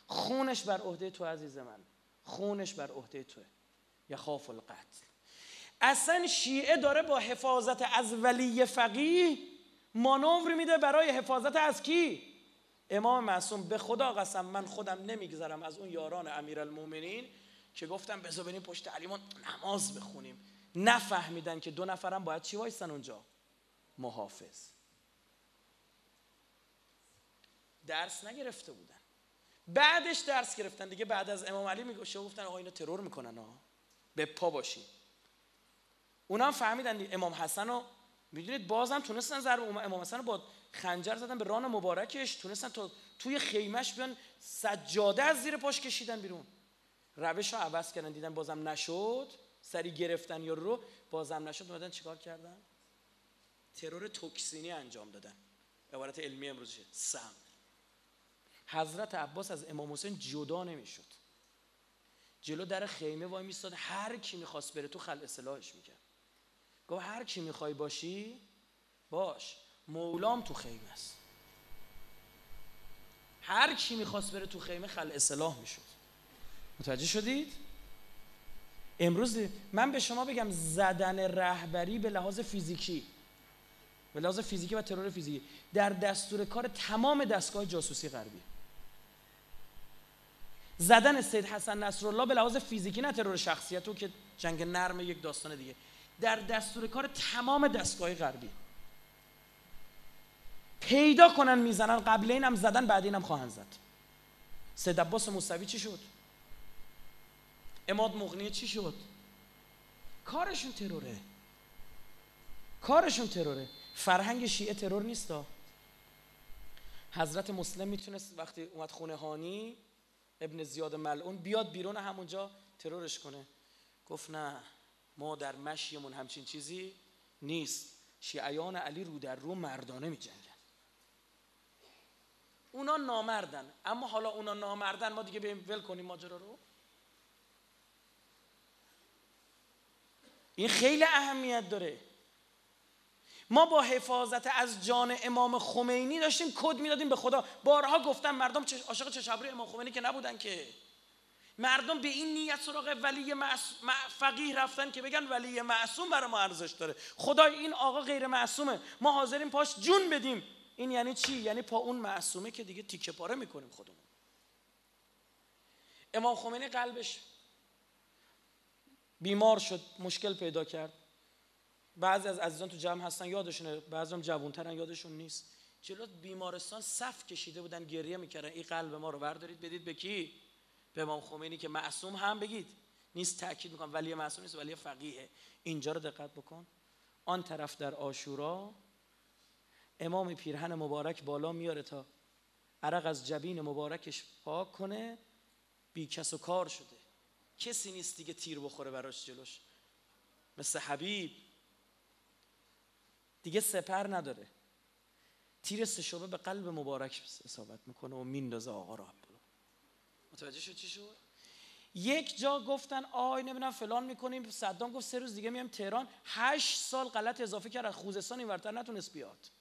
خونش بر عهده تو عزیز من. خونش بر عهده توه. خاف القتل. اصلا شیعه داره با حفاظت از ولی فقیه مانور میده برای حفاظت از کی؟ امام معصوم به خدا قسم من خودم نمیگذرم از اون یاران امیرالمومنین که گفتم بذار بریم پشت علیمون نماز بخونیم. نفهمیدن که دو نفرم باید چی وایستن اونجا. محافظ. درس نگرفته بودن. بعدش درس گرفتن. دیگه بعد از امام علی میگوشه گفتن آقا اینو ترور می‌کنن ها. به پا باشین. اونا هم فهمیدن امام حسن رو می‌دونید بازم تونستن ضرب امام حسن با خنجر زدن به ران مبارکش تونستن تا توی خیمش بیان سجاده از زیر پاش کشیدن بیرون. روش رو عوض کردن دیدن بازم نشد سری گرفتن یا رو بازم نشد اومدن چیکار کردن؟ ترور توکسینی انجام دادن. عبارت علمی امروزشه سم. حضرت عباس از امام حسین جدا نمی‌شد. جلو در خیمه وای میستاد هر کی می‌خواست بره تو خل اصلاحش می‌کرد. گفت هر کی می‌خوای باشی باش. مولام تو خیمه است. هر کی می‌خواست بره تو خیمه خل اصلاح می‌شد. متوجه شدید؟ امروز من به شما بگم زدن رهبری به لحاظ فیزیکی به لحاظ فیزیکی و ترور فیزیکی در دستور کار تمام دستگاه جاسوسی غربی. زدن سید حسن نصرالله به لحاظ فیزیکی نه ترور شخصیت و که جنگ نرم یک داستان دیگه. در دستور کار تمام دستگاه غربی. پیدا کنن می‌زنن قبل اینم زدن بعد اینم خواهند زد. سید عباس موسوی چی شد؟ اماد مغنی چی شد؟ کارشون تروره. کارشون تروره. فرهنگ شیعه ترور نیست حضرت مسلم می‌تونست وقتی اومد خونه هانی ابن زیاد ملعون بیاد بیرون همونجا ترورش کنه. گفت نه. ما در مشیمون همچین چیزی نیست. شیعیان علی رو در رو مردانه می جنگن اونا نامردن. اما حالا اونا نامردن ما دیگه بریم ول کنیم ماجرا رو. این خیلی اهمیت داره. ما با حفاظت از جان امام خمینی داشتیم کد می‌دادیم به خدا. بارها گفتم مردم عاشق چشابری امام خمینی که نبودن که. مردم به این نیت سراغ ولی فقیه رفتن که بگن ولی معصوم برای ما ارزش داره. خدای این آقا غیر معصومه. ما حاضرین پاش جون بدیم. این یعنی چی؟ یعنی پا اون معصومه که دیگه تیکه پاره می‌کنیم خودمون. امام خمینی قلبش بیمار شد مشکل پیدا کرد. بعضی از عزیزان تو جمع هستن یادشونه. بعضی هم جوانترن یادشون نیست. جلو بیمارستان صف کشیده بودن گریه می‌کردن. این قلب ما رو بردارید بدید به کی؟ به امام خمینی که معصوم هم بگید. نیست تاکید می‌کنم ولی معصوم نیست ولی فقیه اینجا رو دقت بکن. آن طرف در آشورا امام پیرهن مبارک بالا میاره تا عرق از جبین مبارکش پاک کنه. بی کس و کار شده. کسی نیست دیگه تیر بخوره براش جلوش. مثل حبیب. دیگه سپر نداره. تیر سشوبه به قلب مبارک اصابت می‌کنه و میندازه آقا رو متوجه شد چی شد؟ یک جا گفتن آی نمی‌دونم فلان می‌کنیم. صدام گفت سه روز دیگه میام تهران. هشت سال غلط اضافه کرد. از خوزستان اینورتر نتونست بیاد.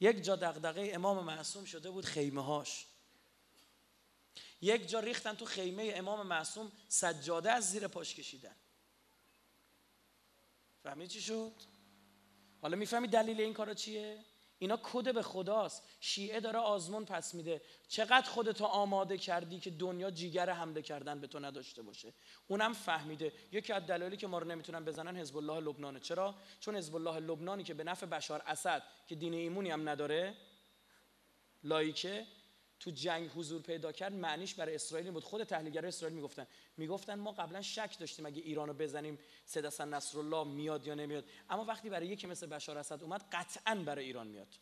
یک جا دغدغه امام معصوم شده بود خیمه هاش یک جا ریختن تو خیمه امام معصوم سجاده از زیر پاش کشیدن. فهمید چی شد؟ حالا می‌فهمی دلیل این کارا چیه؟ اینا کد به خداست. شیعه داره آزمون پس میده. چقدر خودتو آماده کردی که دنیا جیگر حمله کردن به تو نداشته باشه؟ اونم فهمیده. یکی از دلایلی که ما رو نمی‌تونن بزنن حزب الله لبنانه. چرا؟ چون حزب الله لبنانی که به نفع بشار اسد که دین ایمونی هم نداره لایکه تو جنگ حضور پیدا کرد معنیش برای اسرائیل بود. خود تحلیلگر اسرائیل می‌گفتن. می‌گفتن ما قبلا شک داشتیم اگه ایرانو بزنیم سید حسن نصرالله میاد یا نمیاد. اما وقتی برای یکی مثل بشار اسد اومد قطعا برای ایران میاد.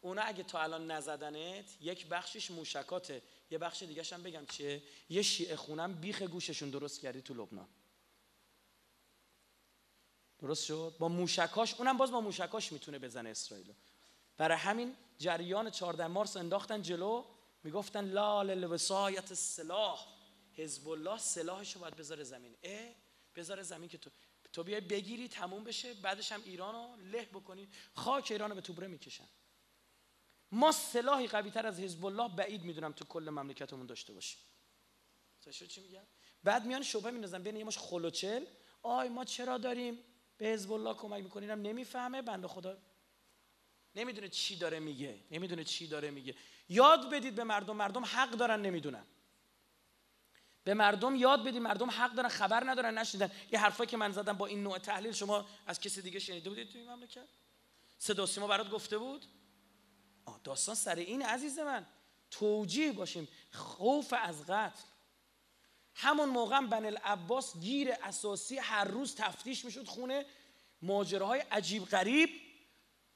اونا اگه تا الان نزدنت یک بخشش موشکاته. یه بخش دیگه هم بگم چیه؟ یه شیعه خونم بیخ گوششون درست کردی تو لبنان. درست شد؟ با موشکاش اونم باز با موشکاش می‌تونه بزنه اسرائیل برای همین جریان 14 مارس انداختن جلو می‌گفتن لا للوسایت السلاح. حزب الله سلاحشو باید بذاره زمین. اه بذاره زمین که تو تو بیای بگیری تموم بشه بعدش هم ایرانو له بکنی. خاک ایرانو به توبره می‌کشن. ما سلاحی قوی تر از حزب الله بعید می‌دونم تو کل مملکتمون داشته باشیم. شو چی میگم بعد میان شبهه میندازن بین یه ماش خلوچل. آی ما چرا داریم به حزب الله کمک می‌کنیم نمی‌فهمه. بنده خدا نمی‌دونه چی داره میگه نمی‌دونه چی داره میگه. یاد بدید به مردم مردم حق دارن نمی‌دونن. به مردم یاد بدید مردم حق دارن خبر ندارن نشیدن یه حرفایی که من زدم با این نوع تحلیل شما از کسی دیگه شنیده بودید تو این مملکت؟ صدا سیما برات گفته بود؟ آه داستان سر این عزیز من. توجیه باشیم. خوف از قتل. همون موقع بن العباس گیر اساسی هر روز تفتیش می‌شد خونه. ماجراهای عجیب غریب.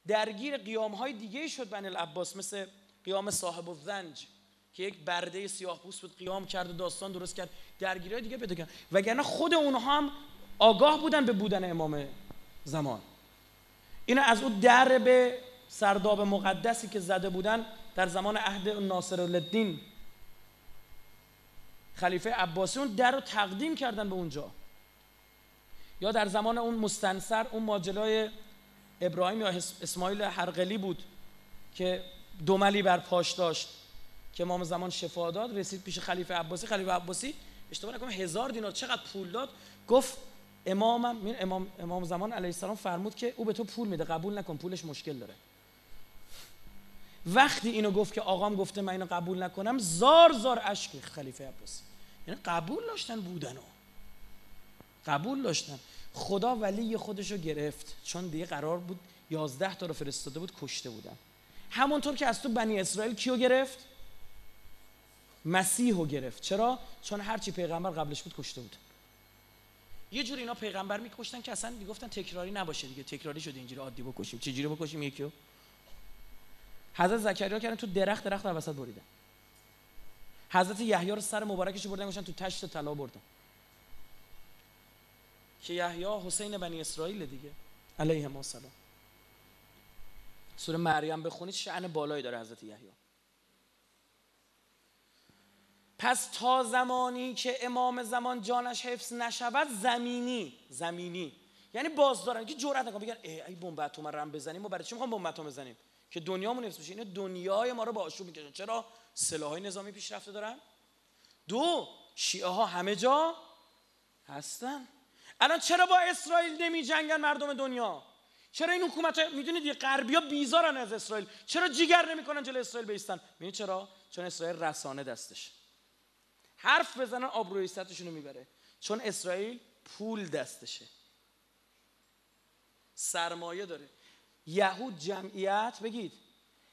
درگیر قیام های دیگه شد بن العباس مثل قیام صاحب الزنج که یک برده سیاه پوست بود قیام کرد و داستان درست کرد. درگیری های دیگه پیدا کرد وگرنه خود اونها هم آگاه بودن به بودن امام زمان. اینا از اون در به سرداب مقدسی که زده بودن در زمان عهد ناصر الدین خلیفه عباسی اون در رو تقدیم کردن به اونجا. یا در زمان اون مستنصر اون ماجلای ابراهیم یا اسماعیل حرقلی بود که دوملی بر پاش داشت که امام زمان شفا داد رسید پیش خلیفه عباسی. خلیفه عباسی اشتباه نکنم هزار دینار چقدر پول داد؟ گفت امامم امام امام زمان علیه السلام فرمود که او به تو پول میده قبول نکن پولش مشکل داره. وقتی اینو گفت که آقام گفته من اینو قبول نکنم زار زار اشک خلیفه عباسی. یعنی قبول داشتن بودنو قبول داشتن. خدا ولی خودش رو گرفت. چون دیگه قرار بود یازده تا رو فرستاده بود کشته بودن. همونطور که از تو بنی اسرائیل کیو گرفت؟ مسیح رو گرفت. چرا؟ چون هرچی پیغمبر قبلش بود کشته بود. یه جور اینا پیغمبر میکشتن که اصلا می‌گفتن تکراری نباشه دیگه. تکراری شده اینجوری عادی بکشیم. چجوری بکشیم؟ یکیو. حضرت زکریا کردن تو درخت درخت در وسط بریدن. حضرت یحیی رو سر مبارکش بردن گوشن تو تشت طلا بردن. که یحیی حسین بنی اسرائیل دیگه علیه السلام. سوره مریم بخونید شعن بالایی داره حضرت یحیی. پس تا زمانی که امام زمان جانش حفظ نشود زمینی زمینی. یعنی بازدارن که جرأت نکنن بگن ای, ای بمب اتم رم بزنیم ما برای چی می‌خوام بمب اتم بزنیم؟ که دنیامون حفظ بشه. این دنیای ما رو با آشوب می‌کشن. چرا؟ سلاحهای نظامی پیشرفته دارن. دو شیعه ها همه جا هستن. الان چرا با اسرائیل نمی جنگن مردم دنیا؟ چرا این حکومت می‌دونید یه غربیا بیزارن از اسرائیل. چرا جیگر نمی‌کنن جلوی اسرائیل بیستن؟ می‌دونید چرا؟ چون اسرائیل رسانه دستش. حرف بزنن آبروی رو می‌بره. چون اسرائیل پول دستشه. سرمایه داره. یهود جمعیت بگید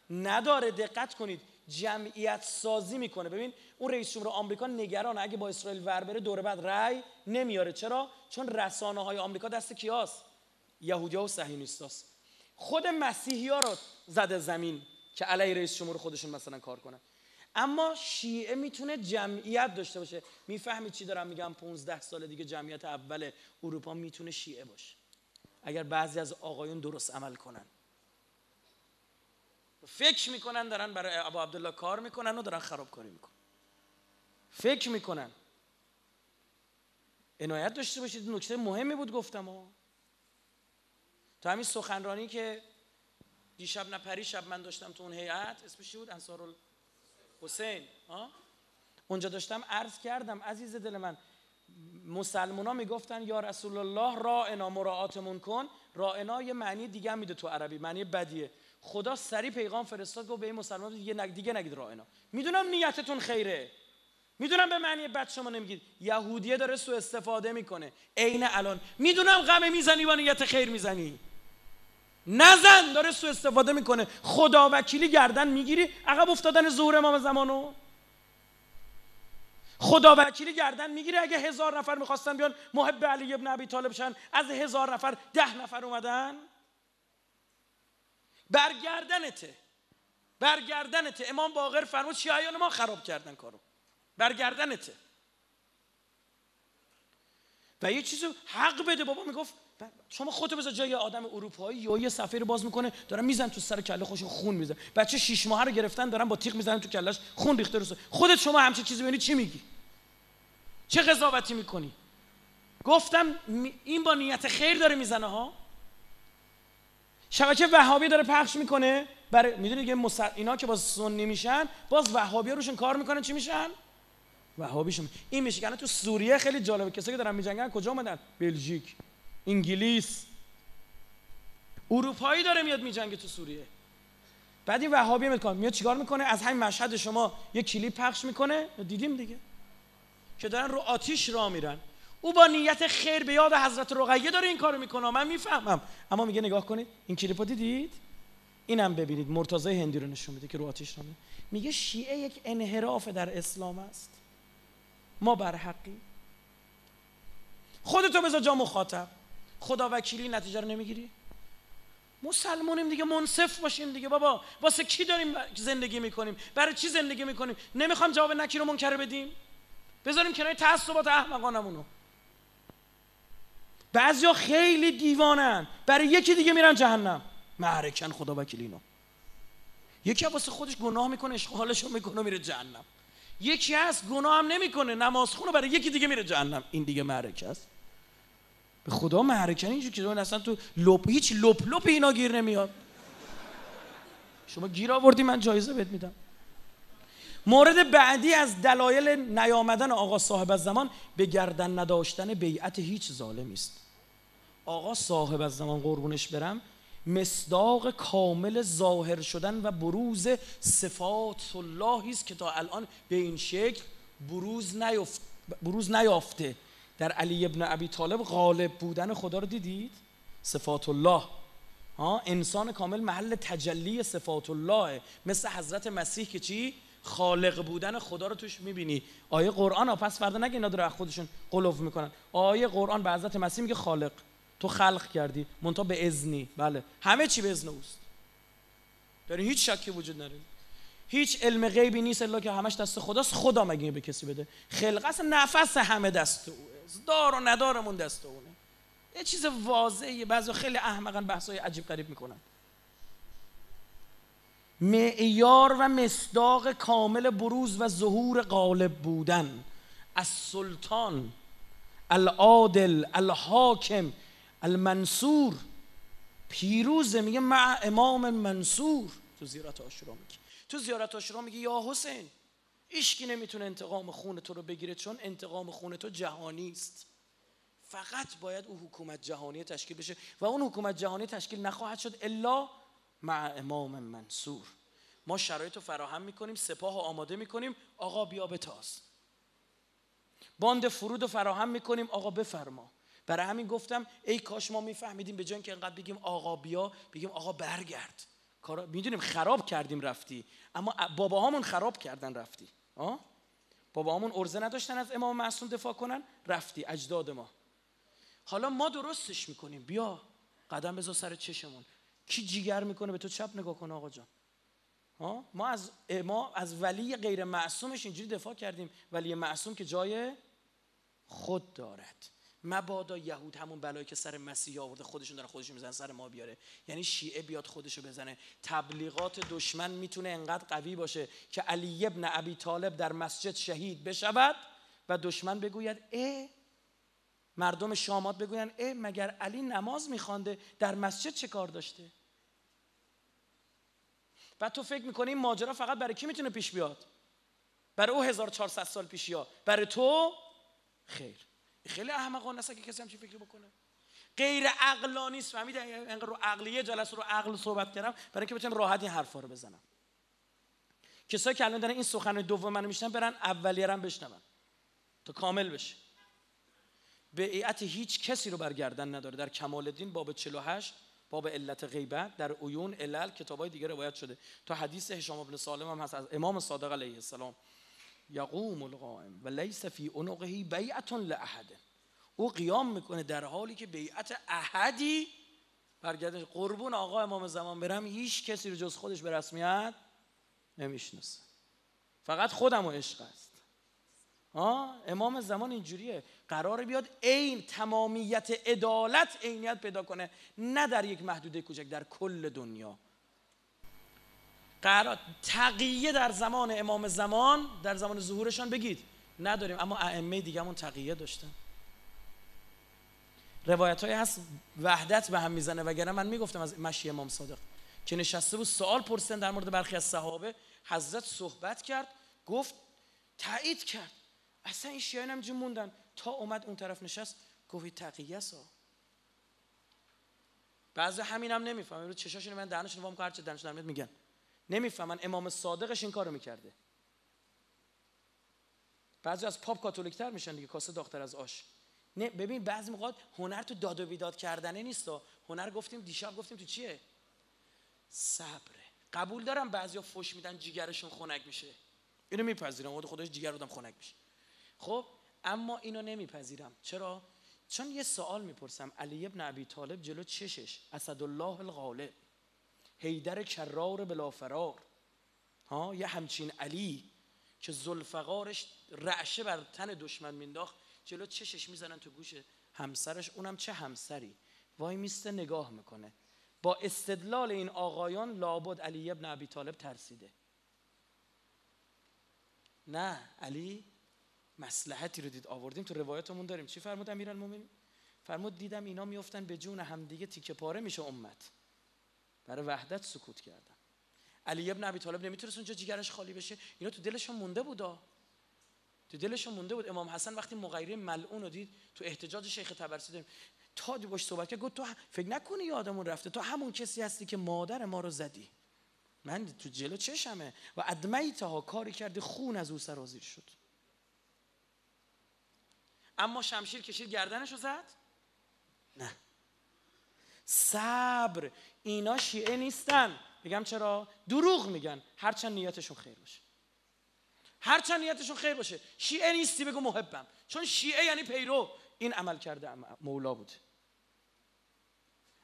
نداره دقت کنید. جمعیت سازی می‌کنه. ببین اون رئیس جمهور آمریکا نگران اگه با اسرائیل ور بره دور بعد رأی نمیاره. چرا؟ چون رسانه های آمریکا دست کیاست؟ یهودیا و صهیونیستاست. خود مسیحی ها رو زده زمین که علیه رئیس جمهور خودشون مثلا کار کنن. اما شیعه می‌تونه جمعیت داشته باشه. می‌فهمید چی دارم میگم؟ 15 سال دیگه جمعیت اول اروپا می‌تونه شیعه باشه. اگر بعضی از آقایون درست عمل کنن. فکر می‌کنن دارن برای ابا عبدالله کار می‌کنن و دارن خرابکاری می‌کنن. فکر می‌کنن. عنایت داشته باشید نکته مهمی بود گفتم ها تو همین سخنرانی که دیشب نه پری شب من داشتم تو اون هیئت اسمش چی بود؟ انصار حسین اونجا داشتم عرض کردم عزیز دل من مسلمونا می‌گفتن یا رسول الله رائنا مراعاتمون کن. رائنا یه معنی دیگه میده تو عربی معنی بدیه. خدا سری پیغام فرستاد گفت به این مسلمان دیگه نگ دیگه نگید رائنا می‌دونم نیتتون خیره. می‌دونم به معنی بد شما نمیگید. یهودیه داره سو استفاده می‌کنه. عین الان. می‌دونم غم می‌زنی با نیت خیر می‌زنی. نزن داره سو استفاده می‌کنه. خدا وکیلی گردن می‌گیری. عقب افتادن ظهور امام زمانو. خدا وکیلی گردن می‌گیره. اگه هزار نفر می‌خواستن بیان محب علی ابن ابی طالب شن از هزار نفر ده نفر اومدن. برگردنته. برگردنته. امام باقر فرمود شیعیان ما خراب کردن کارو. برگردنته. و یه چیزو حق بده. بابا می‌گفت شما خودتو بذار جای آدم اروپایی یا یه صفحه رو باز می‌کنه دارن میزن تو سر کله خوش خون میزن بچه شش ماه رو گرفتن دارن با تیغ می‌زنن تو کلش خون ریخته رو خودت شما همچین چیزی ببینی چی میگی؟ چه قضاوتی می‌کنی؟ گفتم این با نیت خیر داره می‌زنه ها. شبکه وهابی داره پخش می‌کنه. برای می‌دونید که مسل... اینا که باز سنی میشن باز وهابی روشون کار می‌کنن چی میشن؟ وهابیشون این میشه تو سوریه خیلی جالبه. کسایی که دارن میجنگن کجا اومدن؟ بلژیک انگلیس. اروپایی داره میاد میجنگه تو سوریه. بعد این وهابی می‌کنه. میاد چیکار می‌کنه؟ از همین مشهد شما یه کلیپ پخش می‌کنه. دیدیم دیگه. که دارن رو آتیش را میرن. او با نیت خیر به یاد حضرت رقیه داره این کارو می‌کنه من می‌فهمم. اما میگه نگاه کنید این کلیپو دیدید؟ اینم ببینید مرتضی هندی رو نشون میده که رو آتیش را میگه شیعه یک انحراف در اسلام است. ما بر حقی خودتو بذار جا مخاطب. خدا وکیلی نتیجه رو نمی‌گیری؟ مسلمونیم دیگه منصف باشیم دیگه. بابا واسه کی داریم زندگی می‌کنیم؟ برای چی زندگی می‌کنیم؟ نمی‌خوام جواب نکیر رو منکر بدیم. بذاریم کنار تعصبات احمقانمونو. بعضیا خیلی دیوانن. برای یکی دیگه میرن جهنم. معرکن خدا وکیلی اینو. یکی واسه خودش گناه می‌کنه اشغالش رو می‌کنه میره جهنم. یکی هست گناه هم نمی‌کنه. نماز خونه برای یکی دیگه میره جهنم. این دیگه معرکه است. به خدا معرکه اینجور که اصلا تو لپ هیچ لپ لپ اینا گیر نمیاد. شما گیر آوردی من جایزه بهت میدم. مورد بعدی از دلایل نیامدن آقا صاحب از زمان به گردن نداشتن بیعت هیچ ظالمی است. آقا صاحب از زمان قربونش برم مصداق کامل ظاهر شدن و بروز صفات الله است که تا الان به این شکل بروز, نیفت بروز نیافته. در علی ابن ابی طالب غالب بودن خدا رو دیدید؟ صفات الله ها انسان کامل محل تجلی صفات الله مثل حضرت مسیح که چی؟ خالق بودن خدا رو توش می‌بینی. آیه قرآن ها پس فردا نگه اینا داره خودشون قلوف می‌کنن. آیه قرآن به حضرت مسیح میگه خالق. تو خلق کردی منتها به ازنی بله. همه چی به ازن اوست. داری هیچ شکی وجود نداره. هیچ علم غیبی نیست الا که همش دست خداست. خدا مگه به کسی بده؟ خلقت نفس همه دست اوه دار و ندارمون دست اونه. یه چیز واضحه. بعضی خیلی احمقن بحثای عجیب غریب می‌کنن. معیار و مصداق کامل بروز و ظهور غالب بودن. از سلطان العادل الحاکم المنصور. پیروزه میگه مع امام منصور. تو زیارت آشورا میگه تو زیارت آشورا میگه یا حسین ایشکی نمی‌تونه انتقام خون تو رو بگیره چون انتقام خون تو جهانی است. فقط باید او حکومت جهانی تشکیل بشه و اون حکومت جهانی تشکیل نخواهد شد الا مع امام منصور. ما شرایط رو فراهم می‌کنیم سپاه رو آماده می‌کنیم آقا بیا بتاز. باند فرود رو فراهم می‌کنیم آقا بفرما. برای همین گفتم ای کاش ما میفهمیدیم به جای که انقدر بگیم آقا بیا بگیم آقا برگرد. کارا می‌دونیم خراب کردیم رفتی. اما باباهامون خراب کردن رفتی. آه؟ باباهامون ارزه نداشتن از امام معصوم دفاع کنن رفتی. اجداد ما. حالا ما درستش می‌کنیم. بیا. قدم بذار سر چشمون. کی جیگر می‌کنه به تو چپ نگاه کن آقا جان. ها ما از ما از ولی غیر معصومش اینجوری دفاع کردیم. ولی معصوم که جای خود دارد. مبادا یهود همون بلایی که سر مسیح آورده خودشون دارن خودشون می‌زنن سر ما بیاره. یعنی شیعه بیاد خودشو بزنه. تبلیغات دشمن می‌تونه انقدر قوی باشه که علی ابن ابی طالب در مسجد شهید بشود و دشمن بگوید اه مردم شامات بگوین اه مگر علی نماز میخوانده؟ در مسجد چه کار داشته؟ و تو فکر می‌کنی این ماجرا فقط برای کی می‌تونه پیش بیاد؟ برای او 1400 سال پیش یا. برای تو؟ خیر. خیلی احمقانه است که کسی همچین فکری بکنه. غیر عقلانی است فهمید انقدر رو عقلیه جلسه رو عقل صحبت کردم برای اینکه بتونم راحت این حرفا رو بزنم. کسایی که الان دارن این سخن دوم منو میشنن برن اولیه هم بشنون. تا کامل بشه. بیعت هیچ کسی رو برگردن نداره. در کمال الدین باب 48 باب علت غیبت در عیون علل کتابای دیگه روایت شده. تا حدیث هشام بن سالم هم هست از امام صادق علیه السلام. یقوم القائم و لیس فی عنقه بیعت لاحد او قیام می‌کنه در حالی که بیعت احدی برگرده. قربون آقا امام زمان برم هیچ کسی رو جز خودش به رسمیت نمی‌شناسه. فقط خودم و عشق است. آه امام زمان اینجوریه. قرار بیاد عین تمامیت عدالت عینیت پیدا کنه. نه در یک محدوده کوچک در کل دنیا. قرار تقیه در زمان امام زمان در زمان ظهورشان بگید. نداریم اما ائمه دیگهمون تقیه داشتن. روایت های هست وحدت به هم می‌زنه وگرنه من می‌گفتم از مشی امام صادق که نشسته بود سوال پرسیدن در مورد برخی از صحابه. حضرت صحبت کرد گفت تایید کرد. اصلا این شیعه همجور موندن. تا اومد اون طرف نشست گفت تقیه سا بعضی همین هم نمیفهم رو چشاشون من دهنشون وام کار چه دهنشون میگن. نمی‌فهمن. امام صادقش این کارو می‌کرده. بعضی از پاپ کاتولیکتر میشن دیگه. کاسه داختر از آش. نه ببین بعضی موقع هنر تو داد و بیداد کردنه نیست هنر گفتیم دیشب گفتیم تو چیه؟ صبره قبول دارم بعضیا فش میدن جیگرشون خنک میشه. اینو میپذیرم. خود خودش جیگر بودم خنک میشه. خب اما اینو نمیپذیرم. چرا؟ چون یه سوال می‌پرسم. علی ابن ابی طالب جلو چشش. اسدالله الغالب حیدر کرار بلا فرار. ها یه همچین علی که زلفقارش رعشه بر تن دشمن مینداخت جلو چشش می‌زنن تو گوش همسرش اونم چه همسری؟ وای میسته نگاه می‌کنه. با استدلال این آقایان لابد علی ابن ابی طالب ترسیده. نه علی مسلحتی رو دید آوردیم تو روایتمون داریم. چی فرمود امیرالمومنین؟ فرمود دیدم اینا میفتن به جون همدیگه تیکه پاره میشه امت. برای وحدت سکوت کردن. علی ابن ابی طالب نمی‌تونست اونجا جیگرش خالی بشه. اینا تو دلشون مونده بودا. تو دلشون مونده بود. امام حسن وقتی مغیره ملعون رو دید تو احتجاج شیخ تبرسی داریم. تا باش صحبت کرد گفت تو فکر نکنی یادمون رفته. تو همون کسی هستی که مادر ما رو زدی. من تو جلو چشمه. و ادمی تا کاری کردی خون از او سرازیر شد. اما شمشیر کشید گردنش رو زد. نه. صبر اینا شیعه نیستن. میگم چرا؟ دروغ میگن. هرچند نیتشون خیر باشه. هرچند نیتشون خیر باشه. شیعه نیستی بگو محبم. چون شیعه یعنی پیرو. این عمل کرده مولا بود.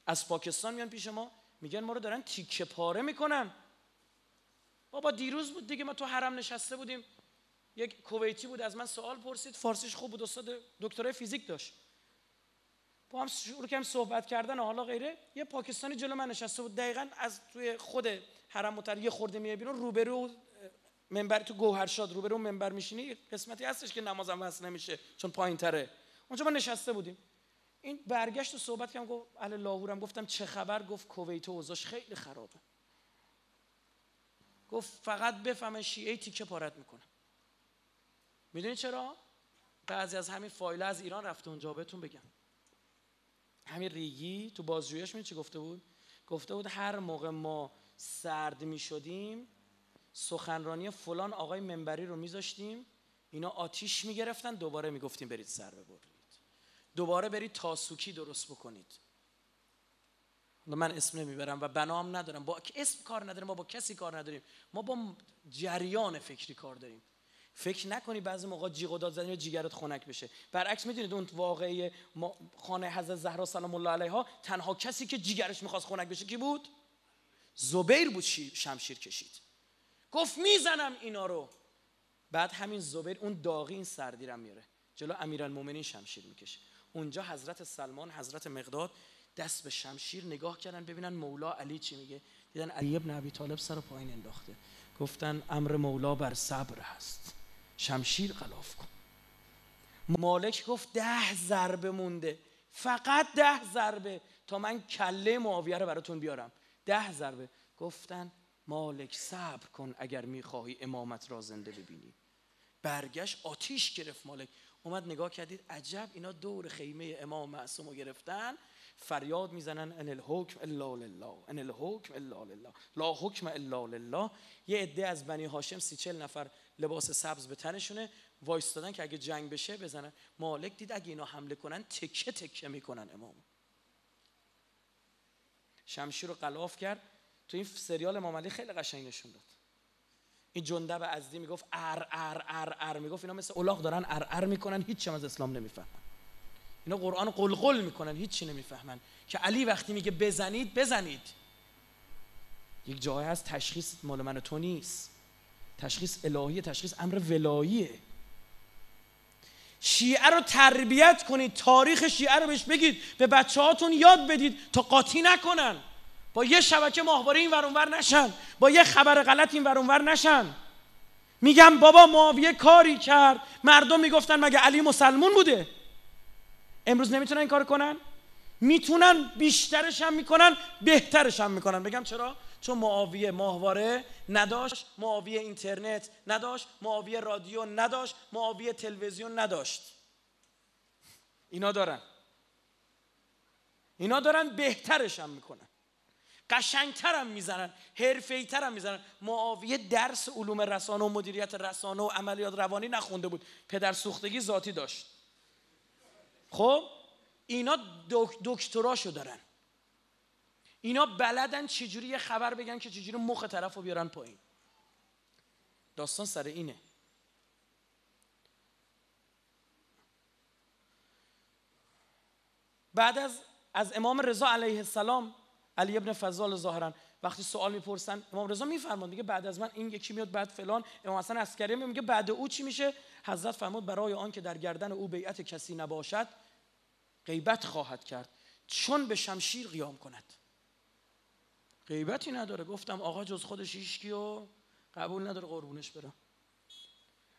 از پاکستان میان پیش ما میگن ما رو دارن تیکه پاره می‌کنن. بابا دیروز بود دیگه ما تو حرم نشسته بودیم. یک کویتی بود از من سوال پرسید. فارسیش خوب بود استاد دکترای فیزیک داشت. با هم شروع کردیم صحبت کردن و حالا غیره. یه پاکستانی جلو من نشسته بود. دقیقا از توی خود حرم متر یه خورده میای بیرون. روبرو منبر تو گوهرشاد روبرو منبر میشینی. قسمتی هستش که نمازم وصل نمیشه چون پایین تره اونجا ما نشسته بودیم. این برگشت و صحبت کردم. گفت اهل لاهورم. گفتم چه خبر؟ گفت کویت اوضاعش خیلی خرابه. گفت فقط بفهمه شیعه تیکه پارت می‌کنه. می‌دونی چرا؟ بعضی از همین فایل از ایران رفته اونجا. بهتون بگم. همین ریگی تو بازجویش می چی گفته بود؟ گفته بود هر موقع ما سرد می شدیم سخنرانی فلان آقای منبری رو میذاشتیم اینا آتیش می‌گرفتن دوباره می‌گفتیم برید سر ببرید دوباره برید تاسوکی درست بکنید. من اسم نمی‌برم و بنام ندارم. با اسم کار نداریم ما با کسی کار نداریم. ما با جریان فکری کار داریم. فکر نکنی بعضی موقع جیغ و داد زدن جیگرت خنک بشه. برعکس می‌دونید اون واقعی خانه حضرت زهرا سلام الله علیها تنها کسی که جیگرش می‌خواست خنک بشه کی بود؟ زبیر بود شمشیر کشید. گفت می‌زنم اینا رو. بعد همین زبیر اون داغی این سردیرم میاره جلو امیرالمومنین شمشیر می‌کشه. اونجا حضرت سلمان حضرت مقداد دست به شمشیر نگاه کردن ببینن مولا علی چی میگه. دیدن علی ابن ابی طالب سر پایین انداخته. گفتن امر مولا بر صبر هست. شمشیر غلاف کن. مالک گفت ده ضربه مونده. فقط ده ضربه. تا من کله معاویه رو براتون بیارم. ده ضربه. گفتن مالک صبر کن اگر می‌خواهی امامت را زنده ببینی. برگشت آتیش گرفت مالک. اومد نگاه کردید عجب اینا دور خیمه امام معصوم رو گرفتن. فریاد می‌زنن ان الحکم الا لله ان الحکم الا لله. لا حکم الا لله. یه عده از بنی هاشم سی چل نفر لباس سبز به تنشونه وایستادن که اگه جنگ بشه بزنن. مالک دید اگه اینا حمله کنن تکه تکه می‌کنن امام. شمشیر رو قلاف کرد. تو این سریال امام علی خیلی قشنگ نشون داد. این جندب ازدی می‌گفت ار ار ار ار می‌گفت. اینا مثل الاغ دارن ار ار می‌کنن. هیچ از اسلام نمی‌فهمن. اینا قرآن قلقل می‌کنن هیچی نمی‌فهمن. که علی وقتی میگه بزنید بزنید. یک جای هست تشخیص مال من تو نیست. تشخیص الهی تشخیص امر ولاییه. شیعه رو تربیت کنید تاریخ شیعه رو بهش بگید به بچه هاتون یاد بدید تا قاطی نکنن. با یه شبکه ماهواره این ورانور نشن. با یه خبر غلط این ورانور نشن. میگم بابا معاویه کاری کرد. مردم می‌گفتن مگه علی مسلمون بوده؟ امروز نمی‌تونن این کار کنن؟ می‌تونن بیشترش هم می‌کنن بهترش هم می‌کنن. بگم چرا؟ چون معاویه ماهواره نداشت معاویه اینترنت نداشت معاویه رادیو نداشت معاویه تلویزیون نداشت. اینا دارن. اینا دارن بهترش هم می‌کنن. قشنگتر هم می‌زنن حرفیتر هم می‌زنن. معاویه درس علوم رسانه و مدیریت رسانه و عملیات روانی نخونده بود. پدر سوختگی ذاتی داشت. خب؟ اینا دکتراشو دارن. اینا بلدن چجوری یه خبر بگن که چجوری مخ طرف رو بیارن پایین. داستان سر اینه. بعد از از امام رضا علیه السلام علی ابن فضال ظاهرا وقتی سوال می‌پرسن امام رضا میفرمان دیگه بعد از من این یکی میاد بعد فلان. امام حسن عسکری میگه بعد او چی میشه؟ حضرت فرمود برای آن که در گردن او بیعت کسی نباشد غیبت خواهد کرد. چون به شمشیر قیام کند. غیبتی نداره. گفتم آقا جز خودش هیچکی و قبول نداره قربونش برم.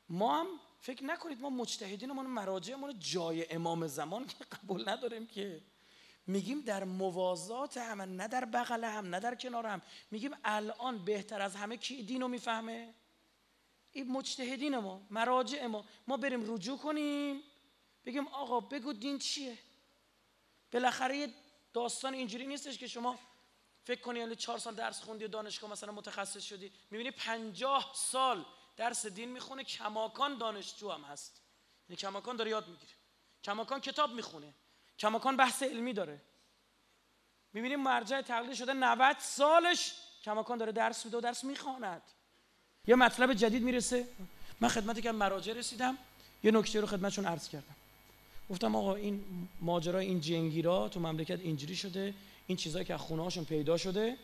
ما هم فکر نکنید ما مجتهدینمون مراجعمون جای امام زمان که قبول نداریم که میگیم در موازات هم نه در بغل هم نه در کنار هم. میگیم الان بهتر از همه کی دینو می‌فهمه؟ این مجتهدین ما مراجع ما. ما بریم رجوع کنیم. بگیم آقا بگو دین چیه؟ بالاخره یه داستان اینجوری نیستش که شما فکر کنی یعنی چهار سال درس خوندی و دانشگاه مثلا متخصص شدی. می‌بینی پنجاه سال درس دین می‌خونه کماکان دانشجو هم هست. یعنی کماکان داره یاد می‌گیره. کماکان کتاب می‌خونه. کماکان بحث علمی داره. می‌بینیم مرجع تقلید شده 90 سالش کماکان داره درس میده و درس می‌خواند. یه مطلب جدید می‌رسه. من خدمتی که مراجع رسیدم یه نکته رو خدمتشون عرض کردم. گفتم آقا این ماجرا این جنگیرا تو مملکت اینجوری شده این چیزایی که از خونه هاشون پیدا شده.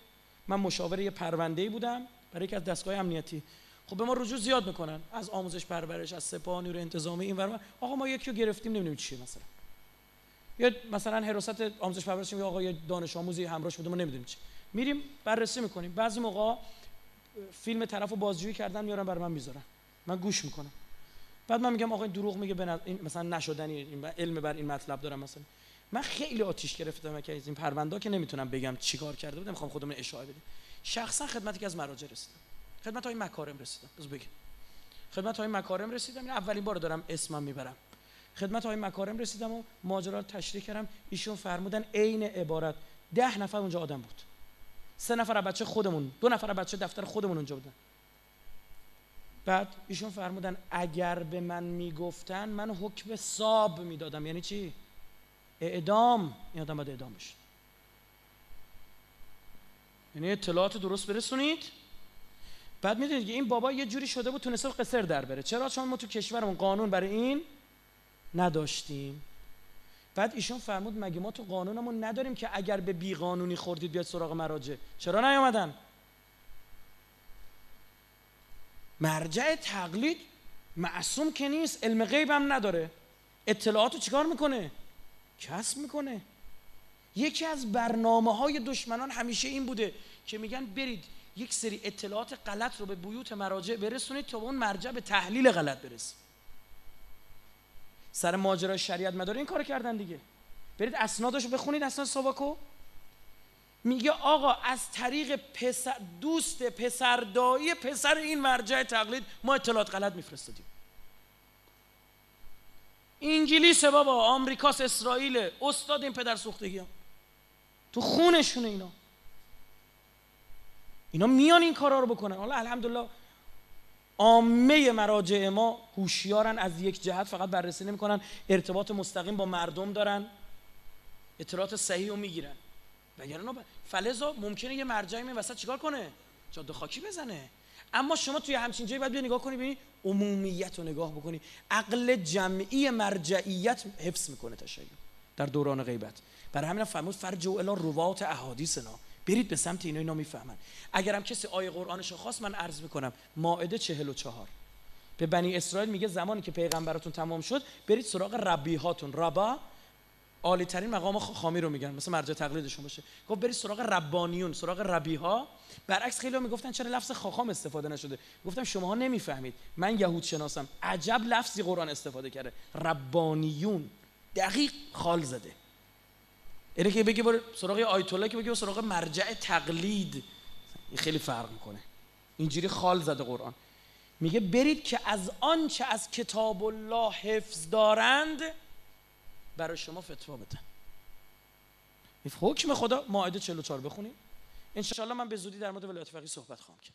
من مشاور یه پرونده بودم برای یکی از دستگاه امنیتی. خب به ما رجوع زیاد می‌کنن. از آموزش پرورش از سپاه نیروی انتظامی این ور آقا ما یکی رو گرفتیم نمی‌دونیم چیه مثلا. یا مثلا حراست آموزش پرورش میگه آقا دانش آموزی همراهش بوده ما نمی‌دونیم چی. میریم بررسی می‌کنیم. بعضی موقع فیلم طرفو بازجویی کردن میارن برای من می‌ذارن. من گوش می‌کنم. بعد من میگم آقا این دروغ میگه بنا... این مثلا نشدنی این علم بر این مطلب دارم مثلا. من خیلی آتیش گرفتم که از این پرونده که نمی‌تونم بگم چیکار کرده بودم می‌خوام خودمون اشاره بدیم شخصا خدمتی که از مراجع رسیدم. خدمت های مکارم رسیدم. بز بگم. خدمت های مکارم رسیدم. این اولین بار دارم اسمم می‌برم. خدمت های مکارم رسیدم و ماجرا تشریح کردم. ایشون فرمودن عین عبارت. ده نفر اونجا آدم بود. سه نفر بچه خودمون دو نفر بچه دفتر خودمون اونجا بودن. بعد ایشون فرمودن اگر به من می‌گفتن من حکم صاب می‌دادم. یعنی چی؟ اعدام. این آدم باید اعدام بشه. یعنی اطلاعات درست برسونید. بعد می‌دونید که این بابا یه جوری شده بود تونسته قصر در بره. چرا؟ چون ما تو کشورمون قانون برای این نداشتیم. بعد ایشون فرمود مگه ما تو قانونمون نداریم که اگر به بی قانونی خوردید بیاد سراغ مراجع. چرا نیومدن؟ مرجع تقلید معصوم که نیست علم غیب هم نداره. اطلاعاتو چیکار می‌کنه؟ کسب می‌کنه. یکی از برنامه های دشمنان همیشه این بوده که میگن برید یک سری اطلاعات غلط رو به بیوت مراجع برسونید تا اون مرجع به تحلیل غلط برسه سر ماجرای شریعت مداره این کار کردن دیگه. برید اسنادش بخونید اسناد ساواکو. میگه آقا از طریق پسر دوست پسردایی پسر این مرجع تقلید ما اطلاعات غلط میفرستادیم. انگلیسه بابا آمریکاس اسرائیل استاد این پدر سوختگی تو خونشونه اینا. اینا میان این کارا رو بکنن. حالا الحمدلله عامه مراجع ما هوشیارن از یک جهت فقط بررسی نمی‌کنن. ارتباط مستقیم با مردم دارن. اطلاعات صحیح رو می‌گیرن. وگرنه فلزا ممکنه یه مرجعی می وسط چیکار کنه؟ جاده خاکی بزنه. اما شما توی همچین جایی باید بیا نگاه کنی ببینی عمومیت رو نگاه بکنی. عقل جمعی مرجعیت حفظ می‌کنه تشیع. در دوران غیبت. برای همین فرمود فرج و الا روات احادیثنا. برید به سمت اینا اینا می‌فهمن. اگرم کسی آیه قرآنش خواست من عرض می‌کنم ماعده چهل و چهار. به بنی اسرائیل میگه زمانی که پیغمبراتون تمام شد برید سراغ ربیهاتون. ربا عالی ترین مقام خامی رو میگن. مثل مرجع تقلیدشون باشه. گفت برید سراغ ربانیون سراغ ربیها. برعکس خیلی می‌گفتن چرا لفظ خاخام استفاده نشده؟ گفتم شماها نمی‌فهمید. من یهود شناسم. عجب لفظی قرآن استفاده کرده. ربانیون. دقیق خال زده. اینه که بگی برو سراغ آیت الله که بگی سراغ مرجع تقلید. این خیلی فرق می‌کنه. اینجوری خال زده قرآن. میگه برید که از آنچه از کتاب الله حفظ دارند برای شما فتوا بدن. حکم خدا ماعده 44 بخونیم. انشالله من به زودی در مورد ولایت فقیه صحبت خواهم کرد.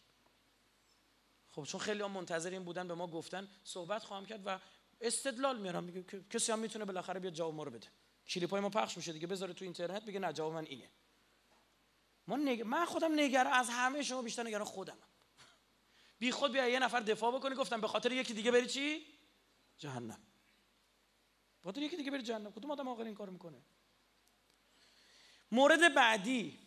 خب چون خیلی هم منتظر این بودن به ما گفتن صحبت خواهم کرد و استدلال میارم. میگه کسی هم می‌تونه بالاخره بیاد جواب ما رو بده. کلیپ های ما پخش میشه دیگه بذاره تو اینترنت بگه نه جواب من اینه. ما نگ... من خودم نگران از همه شما بیشتر نگران خودم. بی خود بیا یه نفر دفاع بکنی گفتم به خاطر یکی دیگه بری چی؟ جهنم. خاطر یکی دیگه بری جهنم. کدوم آدم عاقل این کار می‌کنه؟ مورد بعدی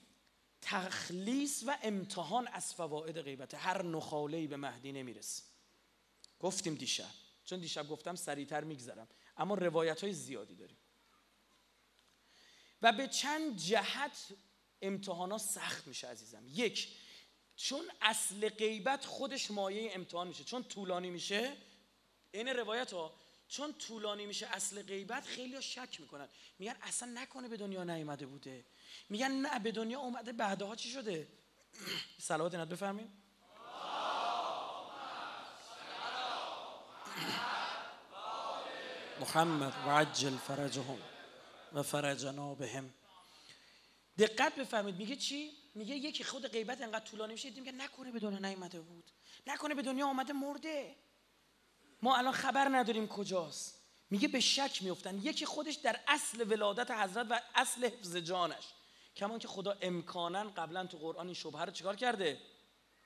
تخلیص و امتحان از فواید غیبت. هر نخاله به مهدی نمی‌رسه. گفتیم دیشب. چون دیشب گفتم سریعتر میگذرم. اما روایت های زیادی داریم. و به چند جهت امتحانا سخت میشه عزیزم. یک چون اصل غیبت خودش مایه امتحان میشه. چون طولانی میشه این روایت ها چون طولانی میشه اصل غیبت خیلی شک می‌کنن. میگن اصلا نکنه به دنیا نیومده بوده. میگن نه به دنیا اومده بعدها چی شده؟ صلوات نت بفهمیم محمد و عجل فرجهم. و فرجنا بهم. دقت بفهمید میگه چی؟ میگه یکی خود غیبت انقدر طولانی میشه میگه نکنه به دنیا نیومده بود. نکنه به دنیا اومده مرده. ما الان خبر نداریم کجاست. میگه به شک میفتن یکی خودش در اصل ولادت حضرت و اصل حفظ جانش. کمان که خدا امکانا قبلا تو قرآن این شبهه رو چیکار کرده؟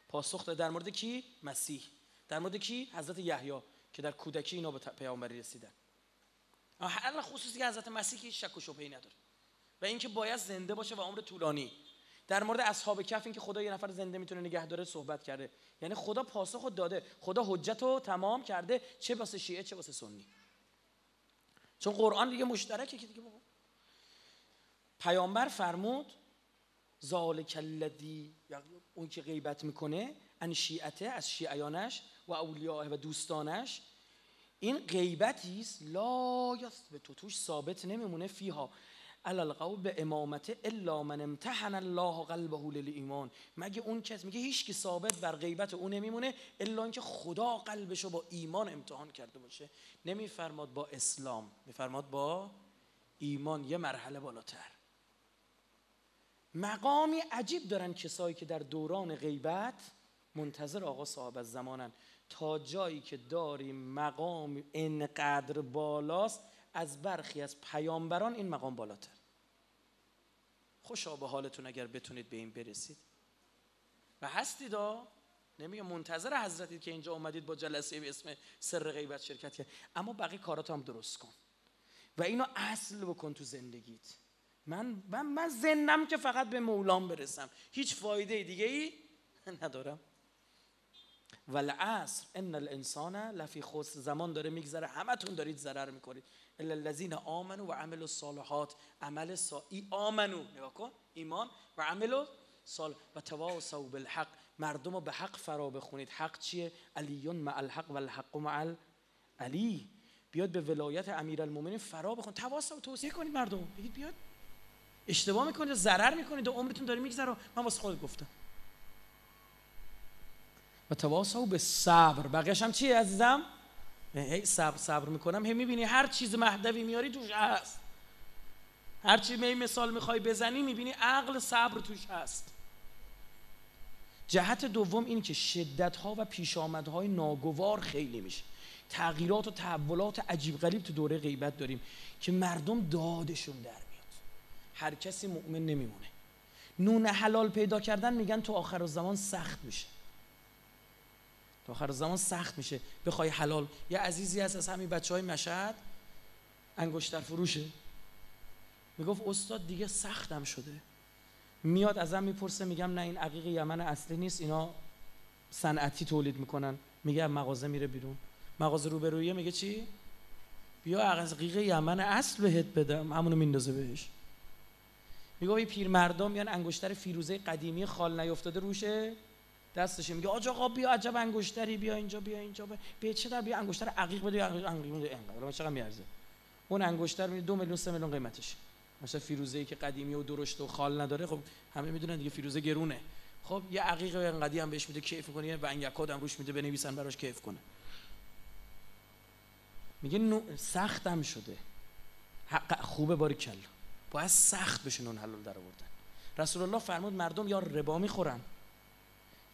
پاسخ داده در مورد کی؟ مسیح. در مورد کی؟ حضرت یحیی که در کودکی اینا به پیامبری رسیدن. الان خصوصی حضرت مسیح که شک و شبهه‌ای نداره. و اینکه باید زنده باشه و عمر طولانی. در مورد اصحاب کف این که خدا یه نفر زنده می‌تونه نگه داره صحبت کرده. یعنی خدا پاسخ داده. خدا حجت رو تمام کرده. چه واسه شیعه چه واسه سنی. چون قرآن دیگه مشترکه که دیگه بابا. پیامبر فرمود ذالک الذی اون که غیبت می‌کنه ان شیعته از شیعیانش و اولیاء و دوستانش این غیبتی است؟ لا به تو توش ثابت نمیمونه فیها. القول به امامت الا من امتحن الله قلبه للایمان. مگه اون کس میگه هیچ کی ثابت بر غیبت اون نمیمونه الا اینکه خدا قلبشو با ایمان امتحان کرده باشه؟ نمیفرماد با اسلام میفرماد با ایمان. یه مرحله بالاتر. مقامی عجیب دارن کسایی که در دوران غیبت منتظر آقا صاحب از زمانن. تا جایی که داریم مقام انقدر بالاست از برخی از پیامبران این مقام بالاتر. خوشا به حالتون اگر بتونید به این برسید. و هستید ها؟ نمیگه منتظر حضرتید که اینجا اومدید با جلسه به اسم سر غیبت شرکت کرد. اما بقیه کاراتو هم درست کن. و اینو اصل بکن تو زندگیت. من من من زندم که فقط به مولام برسم. هیچ فایده دیگه ای ندارم. والعصر ان الانسان لفی خسر. زمان داره میگذره همتون دارید ضرر می‌کنید. الا الذين آمنوا و عملوا الصالحات. عمل سا ای آمنو نگاه کن ایمان و عمل سال و تواصوا بالحق. مردم رو به حق فرا بخونید. حق چیه؟ علیون مع الحق و الحق مع علی بیاد به ولایت امیرالمومنین فرا بخون. تواصل و توصیه کنید مردم. بگید بیاد. اشتباه می‌کنید ضرر می‌کنید و عمرتون داره میگذره. من واسه خود گفتم. و تواصل به صبر. بقیه‌اش هم چیه عزیزم؟ هی صبر صبر می‌کنم. هی می‌بینی هر چیز مهدوی میاری توش هست. هر چی می مثال می‌خوای بزنی می‌بینی عقل صبر توش هست. جهت دوم این که شدت ها و پیش های ناگوار خیلی میشه. تغییرات و تحولات عجیب غریب تو دوره غیبت داریم که مردم دادشون در میاد. هر کسی مؤمن نمیمونه. نون حلال پیدا کردن میگن تو آخر زمان سخت میشه. آخر زمان سخت میشه. بخوای حلال. یه عزیزی هست از همین بچه های مشهد. انگشتر فروشه. می‌گفت استاد دیگه سختم شده. میاد ازم می‌پرسه میگم نه این عقیق یمن اصلی نیست. اینا صنعتی تولید می‌کنن. میگه مغازه میره بیرون. مغازه روبرویه. میگه چی؟ بیا عقیق یمن اصل بهت بدم. همونو میندازه بهش. میگه این پیر مردم میان انگشتر فیروزه قدیمی خال نیافتاده روشه. دستشه میگه آج آقا بیا عجب انگشتری بیا اینجا بیا اینجا بیا. چه در بیا انگشتر عقیق بده عقیق بده. انقدر چقدر میارزه؟ اون انگشتر می دو میلیون سه میلیون قیمتش. مثلا فیروزه ای که قدیمی و درشت و خال نداره خب همه می‌دونن دیگه فیروزه گرونه. خب یه عقیق انقدی هم بهش میده کیف کنه و انگکاد هم روش میده بنویسن براش کیف کنه. میگه نو... سختم شده. حق خوبه باری کلا. باید سخت بشه نون حلال در آوردن رسول الله فرمود مردم یا ربا می‌خورن.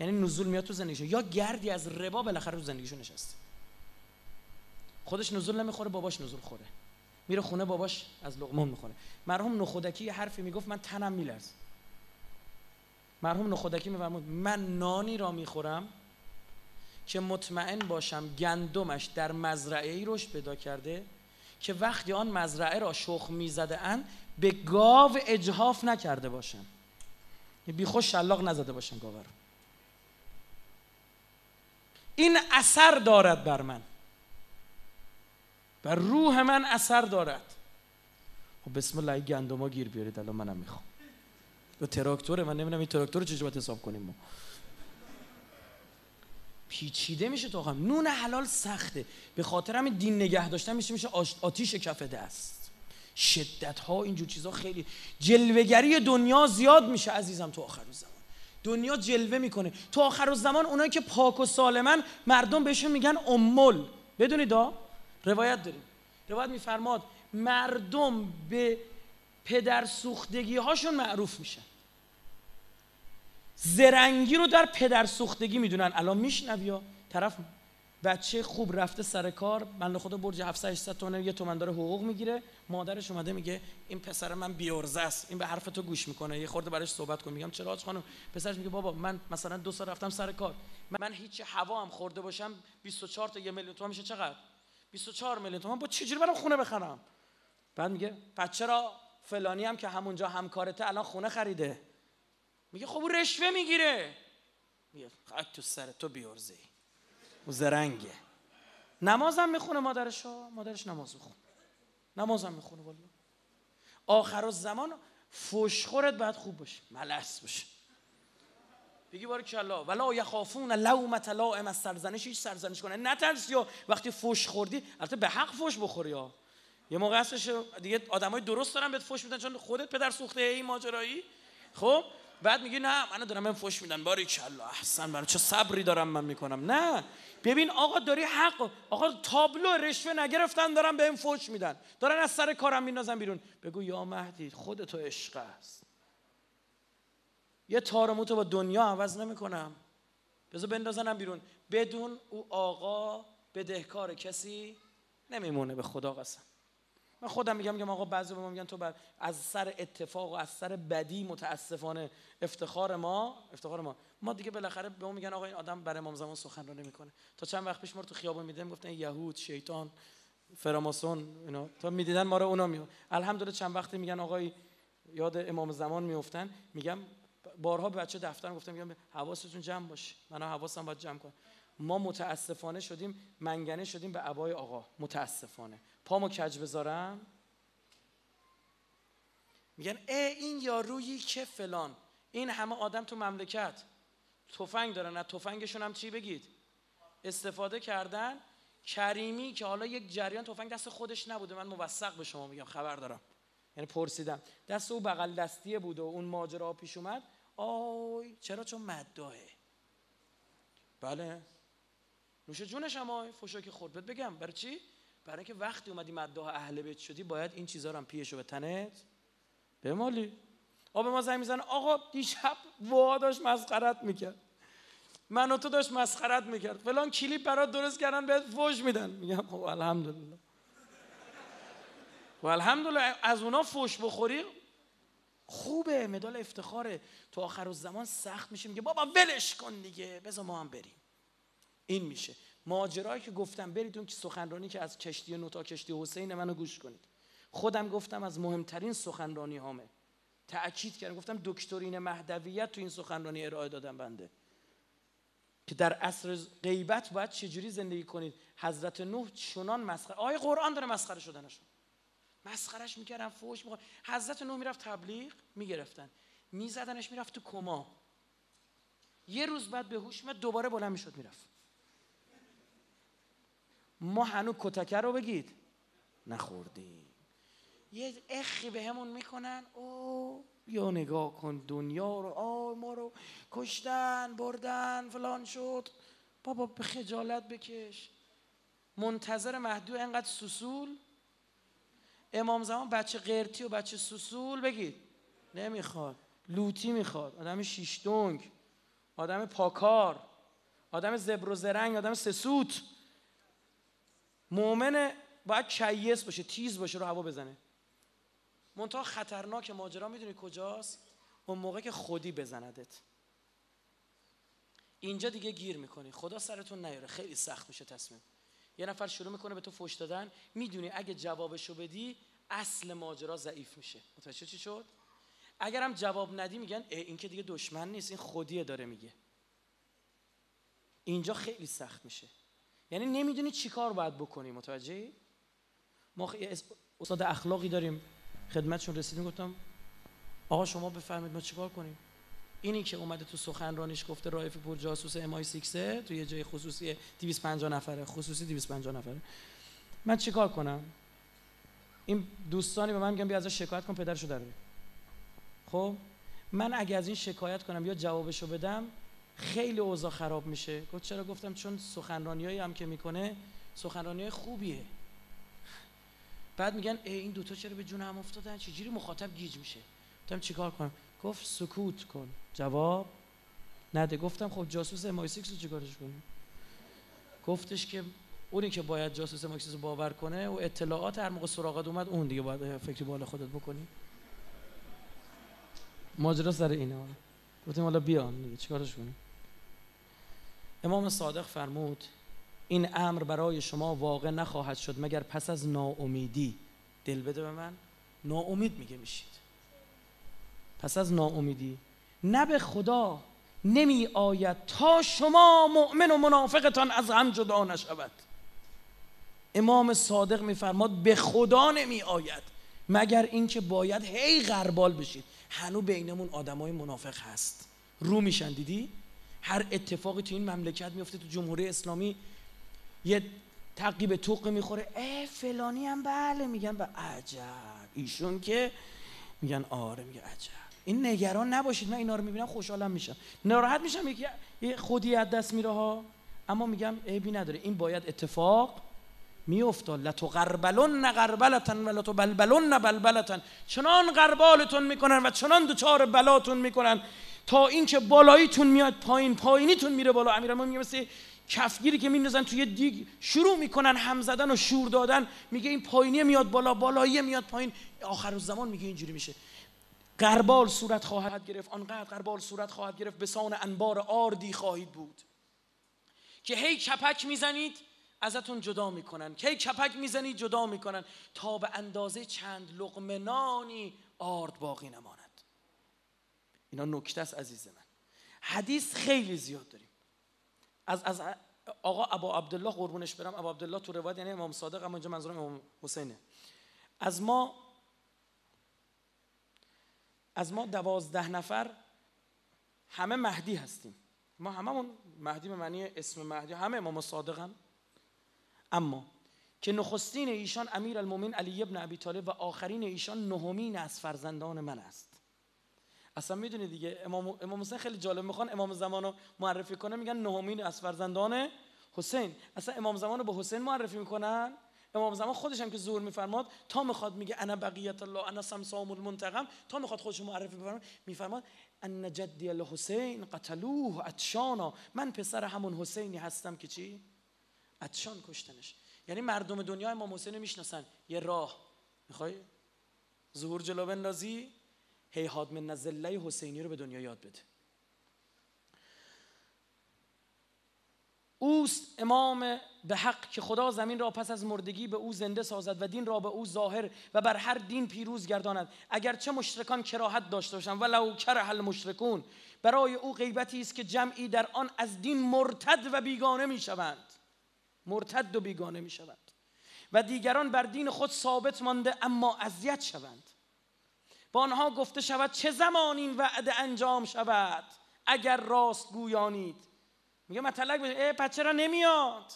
یعنی نزول میاد تو زندگیشون. یا گردی از ربا بالاخره تو زندگیشون نشسته. خودش نزول نمی‌خوره باباش نزول خوره. میره خونه باباش از لقمه می‌خوره. مرحوم نخودکی یه حرفی می‌گفت من تنم میلرز مرحوم نخودکی میفرمود من نانی را می‌خورم که مطمئن باشم گندمش در مزرعه ای رشد پیدا کرده که وقتی آن مزرعه را شخ می‌زده اند به گاو اجهاف نکرده باشم. بیخوش شلاق نزده باشم گاو این اثر دارد بر من. بر روح من اثر دارد. خب بسم الله گندما گیر بیارید الان منم می‌خوام. به تراکتور من نمی‌دونم این تراکتور رو چجوری حساب کنیم ما. پیچیده میشه تو هم نون حلال سخته. به خاطر همین دین نگه داشتن میشه میشه آتیش کف دست. شدت ها اینجور چیزها خیلی جلوگری دنیا زیاد میشه عزیزم تو آخر زمان دنیا جلوه می‌کنه. تو آخر زمان اونایی که پاک و سالمن مردم بهشون میگن امول. بدونید دا؟ روایت داریم. روایت میفرماد مردم به پدر سوختگی هاشون معروف میشن. زرنگی رو در پدر سوختگی می‌دونن. الان میشنوی یا؟ طرف بچه خوب رفته سر کار من خدا برج 700 800 تومن یه تومن داره حقوق می‌گیره. مادرش اومده میگه این پسر من بیورزه است. این به حرف تو گوش می‌کنه. یه خورده براش صحبت کن. میگم چرا خانم؟ پسرش میگه بابا من مثلا دو سال رفتم سر کار. من هیچ هوا هم خورده باشم 24 تا یه میلیون تومن میشه چقدر؟ 24 میلیون تومن با چجوری برام خونه بخرم؟ بعد میگه پس چرا فلانی هم که همونجا همکارته الان خونه خریده؟ میگه خب رشوه می‌گیره. میگه خاک تو سر تو بیارزی او زرنگه. نمازم می‌خونه مادرش مادرش نماز می‌خونه. نمازم می‌خونه والا آخر زمان فشخورت باید خوب باشه. ملس باشه. بگی باری کلا ولا یخافون لومت لائم از سرزنش هیچ سرزنش کنه. نترس یا وقتی فوش خوردی؟ البته به حق فوش بخوری یا یه موقع هستش دیگه آدمای درست دارن بهت فوش میدن چون خودت پدر سوخته این ماجرایی. خب؟ بعد میگی نه منو دارم بهم فوش میدن. باری کلا احسن برای چه صبری دارم من می‌کنم. نه. ببین آقا داری حق. آقا تابلو رشوه نگرفتن دارم بهم فوش میدن. دارن از سر کارم میندازن بیرون. بگو یا مهدی خودتو عشق است. یه تارموتو با دنیا عوض نمی‌کنم. بذار بندازنم بیرون. بدون او آقا بدهکار کسی نمیمونه به خدا قسم. من خودم میگم میگم آقا بعضی به ما میگن تو بر از سر اتفاق و از سر بدی متاسفانه افتخار ما افتخار ما. ما دیگه بالاخره به ما میگن آقا این آدم برای امام زمان سخن رو نمی‌کنه. تا چند وقت پیش ما رو تو خیابون میدیم گفتن یهود شیطان فراماسون اینا. تا می‌دیدن ما رو اونا میو الحمدلله چند وقتی میگن آقای یاد امام زمان میافتن میگم بارها به بچه دفتر گفتم میگم حواستون جمع باشه من حواسم باید جمع کنم. ما متاسفانه شدیم منگنه شدیم به عبای آقا. متاسفانه. پامو کج بذارم؟ میگن ای این یارویی که فلان. این همه آدم تو مملکت. تفنگ دارن از تفنگشون هم چی بگید؟ استفاده کردن کریمی که حالا یک جریان تفنگ دست خودش نبوده. من موثق به شما میگم خبر دارم. یعنی پرسیدم. دست او بغل دستیه بود و اون ماجرا پیش اومد. آی چرا چون مداهه بله. نوش جونش هم آی فوشا که خورد. بگم. برای چی؟ برای اینکه وقتی اومدی مداح اهل بیت شدی باید این چیزا رو هم پیشو به تنت بمالی. آب ما زنگ می‌زنه آقا دیشب وا داشت مسخرت می‌کرد. من و تو داشت مسخرت می‌کرد. فلان کلیپ برات درست کردن بهت فوش میدن. میگم خب الحمدلله. و الحمدلله از اونا فوش بخوری خوبه مدال افتخاره. تو آخر زمان سخت میشه میگه بابا ولش کن دیگه. بذار ما هم بریم. این میشه. ماجرایی که گفتم برید اون که سخنرانی که از کشتی نوتا کشتی حسین منو گوش کنید. خودم گفتم از مهمترین سخنرانی هامه. تأکید کردم گفتم دکترین مهدویت تو این سخنرانی ارائه دادم بنده. که در عصر غیبت باید چجوری زندگی کنید؟ حضرت نوح چنان مسخره آیه قرآن داره مسخره شدنشون مسخرش می‌کردن فوش می‌خواد حضرت نوح می‌رفت تبلیغ می‌گرفتن. میزدنش می‌رفت تو کما. یه روز بعد به هوش دوباره بلند می‌شد می‌رفت. ما هنو کتکه رو بگید. نخوردیم. یه اخی به همون می‌کنن. او یا نگاه کن دنیا رو. آ ما رو کشتن بردن فلان شد. بابا به خجالت بکش. منتظر مهدو انقدر سسول امام زمان بچه قرتی و بچه سسول بگید. نمی‌خواد. لوتی می‌خواد. آدم شیشتونگ آدم پاکار. آدم زبر و زرنگ. آدم سسوت مؤمن باید کیس باشه تیز باشه رو هوا بزنه. منتها خطرناک ماجرا می‌دونی کجاست؟ اون موقع که خودی بزندت. اینجا دیگه گیر می‌کنی. خدا سرتون نیاره. خیلی سخت میشه تصمیم. یه نفر شروع می‌کنه به تو فوش دادن. می‌دونی اگه جوابشو بدی اصل ماجرا ضعیف میشه. متوجه چی شد؟ اگرم جواب ندی میگن این که دیگه دشمن نیست. این خودیه داره میگه. اینجا خیلی سخت میشه. یعنی نمی‌دونی چی کار باید بکنی متوجه ما استاد اخلاقی داریم خدمتشون رسیدیم گفتم آقا شما بفرمایید ما چیکار کنیم؟ اینی که اومده تو سخنرانیش گفته رایف پور جاسوس امای سیکسه تو یه جای خصوصی 250 نفره خصوصی 250 نفره. من چیکار کنم؟ این دوستانی به من میگن بیا ازش شکایت کن پدرشو در خب؟ من اگه از این شکایت کنم یا جوابشو بدم خیلی اوضاع خراب میشه. گفت چرا؟ گفتم چون سخنرانیایی هم که می‌کنه سخنرانی خوبیه. بعد میگن ای این دوتا چرا به جون هم افتادن؟ چجوری مخاطب گیج میشه؟ گفتم چیکار کنم؟ گفت سکوت کن. جواب نده. گفتم خب جاسوس ام 6 رو چیکارش کنیم؟ گفتش که اونی که باید جاسوس ام رو باور کنه و اطلاعات هر موقع سراغت اومد اون دیگه باید فکری بالا خودت بکنی. ماجرا سر اینه. گفتیم حالا بیان چیکارش کنیم؟ امام صادق فرمود این امر برای شما واقع نخواهد شد مگر پس از ناامیدی. دل بده به من. ناامید میگه میشید. پس از ناامیدی. نه به خدا نمی آید تا شما مؤمن و منافقتان از هم جدا نشود. امام صادق میفرماد به خدا نمی آید مگر اینکه باید هی غربال بشید. هنو بینمون آدمای منافق هست. رو میشن دیدی؟ هر اتفاقی تو این مملکت میفته تو جمهوری اسلامی یه تقیب توق می‌خوره. اه فلانی هم بله میگن به عجب. ایشون که میگن آره میگه عجب. این نگران نباشید من اینا رو می‌بینم خوشحالم میشم. ناراحت میشم یه خودی از دست میره ها. اما میگم عیبی نداره. این باید اتفاق میافتاد. لتغربلن غربلتن و لتبلبلن بلبلتن. چنان غربالتون می‌کنن و چنان دوچار بلاتون می‌کنن تا اینکه بالاییتون میاد پایین پایینیتون میره بالا. امیرالمومنین میگه مثل کفگیری که میندازن توی دیگ شروع می‌کنن هم زدن و شور دادن. میگه این پایینی میاد بالا بالایی میاد پایین. آخر زمان میگه اینجوری میشه. قربال صورت خواهد گرفت. آنقدر قربال صورت خواهد گرفت به سان انبار آردی خواهید بود. که هی کپک می‌زنید ازتون جدا می‌کنن. که هی کپک می‌زنید جدا می‌کنن. تا به اندازه چند لقمه آرد باقی نماند اینا نکته است عزیز من. حدیث خیلی زیاد داریم. از, از آقا ابا عبدالله قربونش برم. ابا عبدالله تو روایت یعنی امام صادق اما اینجا منظورم امام حسینه. از ما از ما دوازده نفر همه مهدی هستیم. ما هممون مهدی به معنی اسم مهدی همه امام صادقن. اما که نخستین ایشان امیر المومن علی ابن ابی طالب و آخرین ایشان نهمین از فرزندان من است. اصلا می‌دونی دیگه. امام امام حسین خیلی جالب می‌خوان امام زمان رو معرفی کنه. میگن نهمین از فرزندان حسین. اصلا امام زمان رو به حسین معرفی می‌کنن؟ امام زمان خودش هم که زور میفرماد تا می‌خواد میگه انا بقیت الله انا سمسام المنتقم تا می‌خواد خودش معرفی بفرماد میفرماد ان جدی الحسین قتلوه اتشانا من پسر همون حسینی هستم که چی؟ اتشان کشتنش. یعنی مردم دنیا امام حسین می‌شناسن. یه راه. می‌خوای؟ ظهور جلو بندازی. هیهاد من نزله حسینی رو به دنیا یاد بده. اوست امام به حق که خدا زمین را پس از مردگی به او زنده سازد و دین را به او ظاهر و بر هر دین پیروز گرداند. اگرچه مشرکان کراهت داشته باشند ولو کره المشرکون برای او غیبتی است که جمعی در آن از دین مرتد و بیگانه می‌شوند. مرتد و بیگانه می‌شوند. و دیگران بر دین خود ثابت مانده اما اذیت شوند. با آنها گفته شود چه زمان این وعده انجام شود. اگر راست گویانید. میگه مطلق بشه ای پس چرا نمیاد؟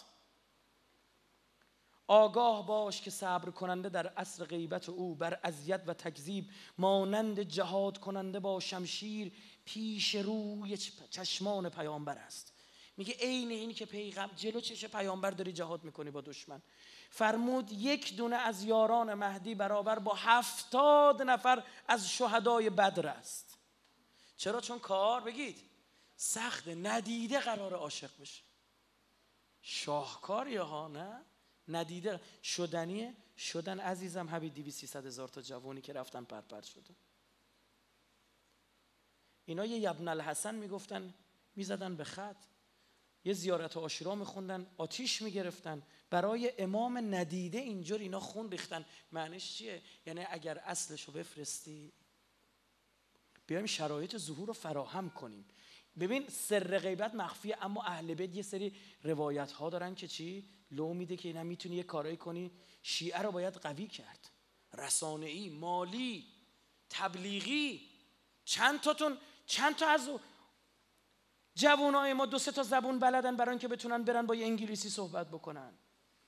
آگاه باش که صبر کننده در عصر غیبت او بر اذیت و تکذیب مانند جهاد کننده با شمشیر پیش روی چشمان پیامبر است. میگه عین اینی که پیغمبر جلو چش پیامبر داری جهاد می‌کنی با دشمن. فرمود یک دونه از یاران مهدی برابر با هفتاد نفر از شهدای بدر است. چرا؟ چون کار بگید. سخت ندیده قرار عاشق بشه. شاهکار ها نه؟ ندیده. شدنیه شدن عزیزم حبی دیوی سیصد هزار تا جوانی که رفتن پرپر شده. اینا یه یبن الحسن می‌گفتن می‌زدن به خط. یه زیارت آشورا میخوندن آتیش می‌گرفتن. برای امام ندیده اینجور اینا خون ریختن. معنیش چیه؟ یعنی اگر اصلش رو بفرستی بیایم شرایط ظهور رو فراهم کنیم. ببین سر غیبت مخفیه اما اهل بیت یه سری روایت ها دارن که چی؟ لو میده که اینا می‌تونی یه کارایی کنی. شیعه رو باید قوی کرد. رسانه‌ای مالی تبلیغی. چند تاتون چند تا از جوانای ما دو سه تا زبون بلدن برای اینکه بتونن برن با یه انگلیسی صحبت بکنن.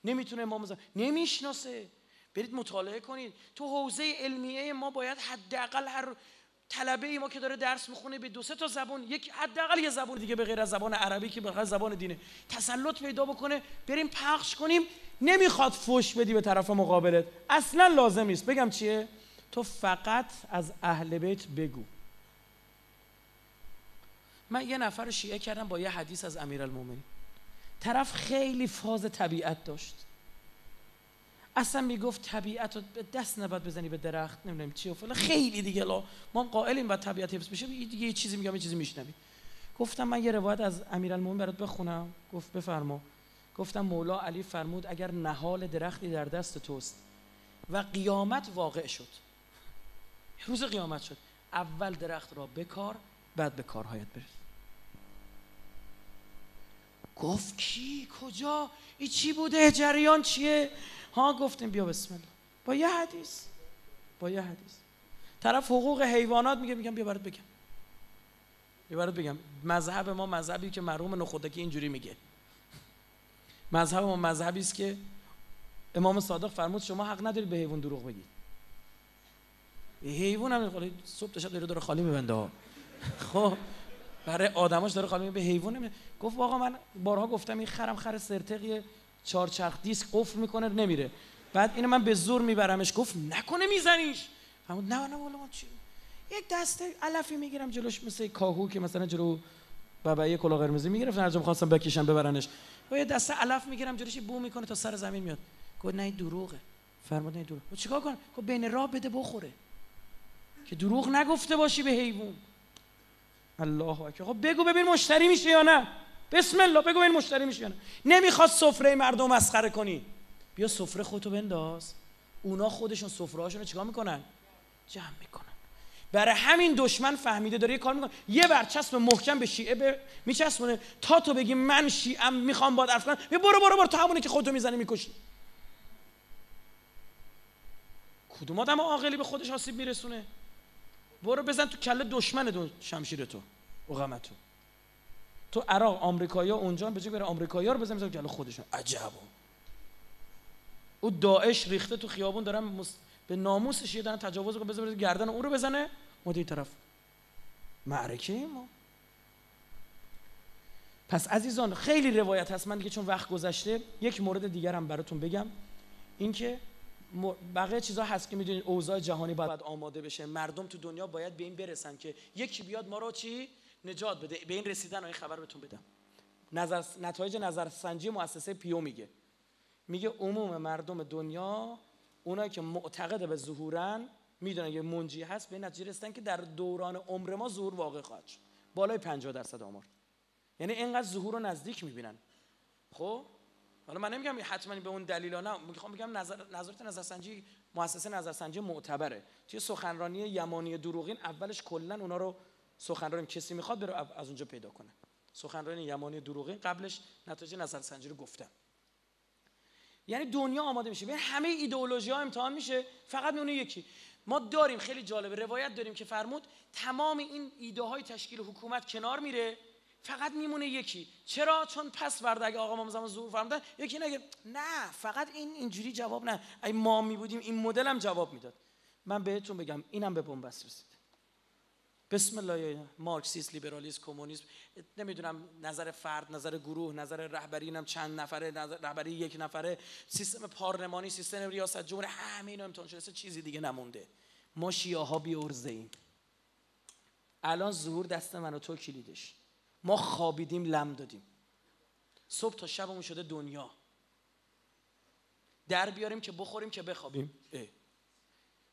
نمی‌تونه امام زمان نمی‌شناسه. برید مطالعه کنید. تو حوزه علمیه ما باید حداقل هر طلبه ای ما که داره درس می‌خونه به دو سه تا زبان یک حداقل یه زبان دیگه به غیر از زبان عربی که به زبان دینه. تسلط پیدا بکنه بریم پخش کنیم. نمی‌خواد فوش بدی به طرف مقابلت. اصلا لازم نیست. بگم چیه؟ تو فقط از اهل بیت بگو. من یه نفر شیعه کردم با یه حدیث از امیرالمومنین. طرف خیلی فاز طبیعت داشت. اصلا می‌گفت طبیعت رو به دست نباید بزنی به درخت نمی‌دونم چی و فلان. خیلی دیگه لا. ما قائلیم باید طبیعت حفظ بشه. دیگه یه چیزی میگم یه چیزی میشنوی. گفتم من یه روایت از امیرالمومنین برات بخونم. گفت بفرما. گفتم مولا علی فرمود اگر نهال درختی در دست توست و قیامت واقع شد. روز قیامت شد. اول درخت را بکار بعد به کارهایت برس. گفت کی کجا؟ این چی بوده؟ جریان چیه؟ ها گفتیم بیا بسم الله. با یه حدیث. با یه حدیث. طرف حقوق حیوانات میگه میگم بیا برات بگم. بیا برات بگم. مذهب ما مذهبی که مرحوم نخودکی اینجوری میگه. مذهب ما مذهبی است که امام صادق فرمود شما حق ندارید به حیوان دروغ بگید. حیوان هم صبح تا شب داره خالی میبنده خب برای آدماش داره خالی به حیوان گفت آقا من بارها گفتم این خرم خر سرتقی چهار چرخ دیسک قفل می‌کنه نمیره. بعد اینو من به زور میبرمش. گفت نکنه میزنیش. فرمود نه نه والا چی؟ یک دسته علفی می‌گیرم جلوش مثل کاهو که مثلا جلو بابا یه کلا قرمزی می‌گرفت هر خواستم بکشم ببرنش. و یه دسته علف می‌گیرم جلوش بو می‌کنه تا سر زمین میاد. گفت نه دروغه. فرمود نه دروغه. چیکار کنم؟ خب بین راه بده بخوره. که دروغ نگفته باشی به حیوان. الله اکبر. خب بگو ببین مشتری میشه یا نه؟ بسم الله بگو ببین مشتری میشه نه. نمی‌خواد سفره مردم مسخره کنی. بیا سفره خودتو بنداز. اونا خودشون سفره هاشونو چیکار می‌کنن؟ جمع می‌کنن. برای همین دشمن فهمیده داره یه کار می‌کنه. یه برچسب محکم به شیعه به میچسبونه. تا تو بگی من شیعم می‌خوام باد حرف کنم. برو برو برو. تا همونه که خودتو می‌زنی می‌کشی. کدوم آدم عاقلی به خودش آسیب میرسونه؟ برو بزن تو کله دشمن دو شمشیر تو اقامتو. تو عراق آمریکایی‌ها اونجا به جای بره آمریکایی‌ها رو بزن بزن کله خودشون. عجب. او داعش ریخته تو خیابون دارن به ناموسش یه دارن تجاوز کنه بزنه گردن اون رو بزنه. ما طرف معرکه ما. پس عزیزان خیلی روایت هست. من دیگه چون وقت گذشته یک مورد دیگر هم براتون بگم. اینکه بقیه چیزا هست که می‌دونید اوضاع جهانی باید آماده بشه. مردم تو دنیا باید به این برسن که یکی بیاد ما رو چی؟ نجات بده. به این رسیدن این خبر بهتون بدم. نظر نتایج نظرسنجی مؤسسه پیو میگه. میگه عموم مردم دنیا اونایی که معتقد به ظهورن می‌دونن یه منجی هست به نتیجه رسیدن که در دوران عمر ما ظهور واقع خواهد شد. بالای 50 درصد آمار یعنی اینقدر ظهور رو نزدیک می‌بینن. خب؟ حالا من نمیگم حتما به اون دلیل نه. می‌خوام بگم نظر نظرت نظرسنجی مؤسسه نظرسنجی معتبره. توی سخنرانی یمانی دروغین اولش کلا اونا رو سخنرانی کسی می‌خواد بره از اونجا پیدا کنه. سخنرانی یمانی دروغین قبلش نتایج نظرسنجی رو گفتم یعنی دنیا آماده میشه. ببین همه ایدئولوژی ها امتحان میشه. فقط میونه یکی. ما داریم خیلی جالبه روایت داریم که فرمود تمام این ایده های تشکیل حکومت کنار میره. فقط میمونه یکی. چرا؟ چون پس ورده اگه آقا ما زمان ظهور فرمودن یکی نگه نه فقط این اینجوری جواب نه. اگه ما می بودیم این مدل هم جواب می‌داد. من بهتون بگم اینم به بنبست رسید. بسم الله مارکسیست لیبرالیسم کمونیسم نمی‌دونم نظر فرد نظر گروه نظر رهبری اینم چند نفره نظر رهبری یک نفره سیستم پارلمانی سیستم ریاست جمهوری همه اینا امتحان شده چیزی دیگه نمونده. ما شیعه ها ایم الان ظهور دست من و تو کلیدش. ما خوابیدیم لم دادیم. صبح تا شبمون شده دنیا. در بیاریم که بخوریم که بخوابیم.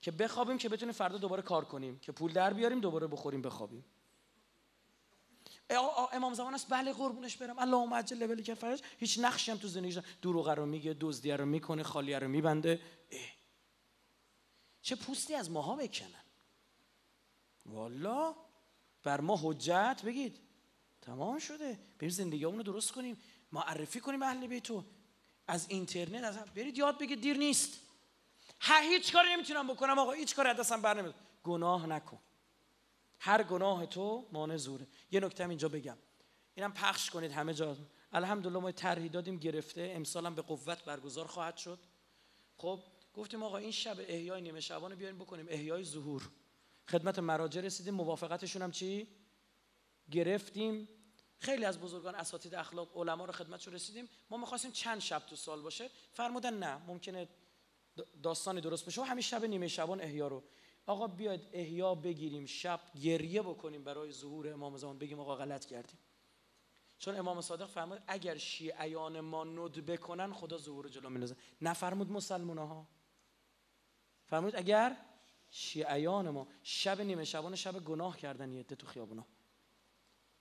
که بخوابیم که بتونیم فردا دوباره کار کنیم. که پول در بیاریم دوباره بخوریم بخوابیم. امام زمان است. بله قربونش برم. اللهم عجل لولی که فرج هیچ نقشی هم تو زندگیش دروغ رو میگه دزدی رو می‌کنه خالی رو میبنده. اه. چه پوستی از ماها بکنن. والا بر ما حجت بگید. تمام شده. بریم زندگی رو درست کنیم. معرفی کنیم اهل بیتو از اینترنت از برید یاد بگید دیر نیست. هیچ کاری نمی‌تونم بکنم آقا هیچ کاری دستم بر نمیاد. گناه نکن. هر گناه تو مانع زوره. یه نکته هم اینجا بگم. اینم پخش کنید همه جا. الحمدلله ما طرحی دادیم گرفته. امسالم به قوت برگزار خواهد شد. خب گفتیم آقا این شب احیای نیمه شبانه بیاین بکنیم. احیای ظهور. خدمت مراجع رسیدیم. موافقتشون هم چی؟ گرفتیم. خیلی از بزرگان اساتید اخلاق علما رو خدمتشون رسیدیم. ما می‌خواستیم چند شب تو سال باشه؟ فرمودن نه. ممکنه داستانی درست بشه و همین شب نیمه شبان احیا رو. آقا بیاید احیا بگیریم شب گریه بکنیم برای ظهور امام زمان. بگیم آقا غلط کردیم. چون امام صادق فرمود اگر شیعیان ما ند بکنن خدا ظهور جلو میندازه. نفرمود مسلمان ها فرمود اگر شیعیان ما شب نیمه شبان شب گناه کردن یه تو خیابونا.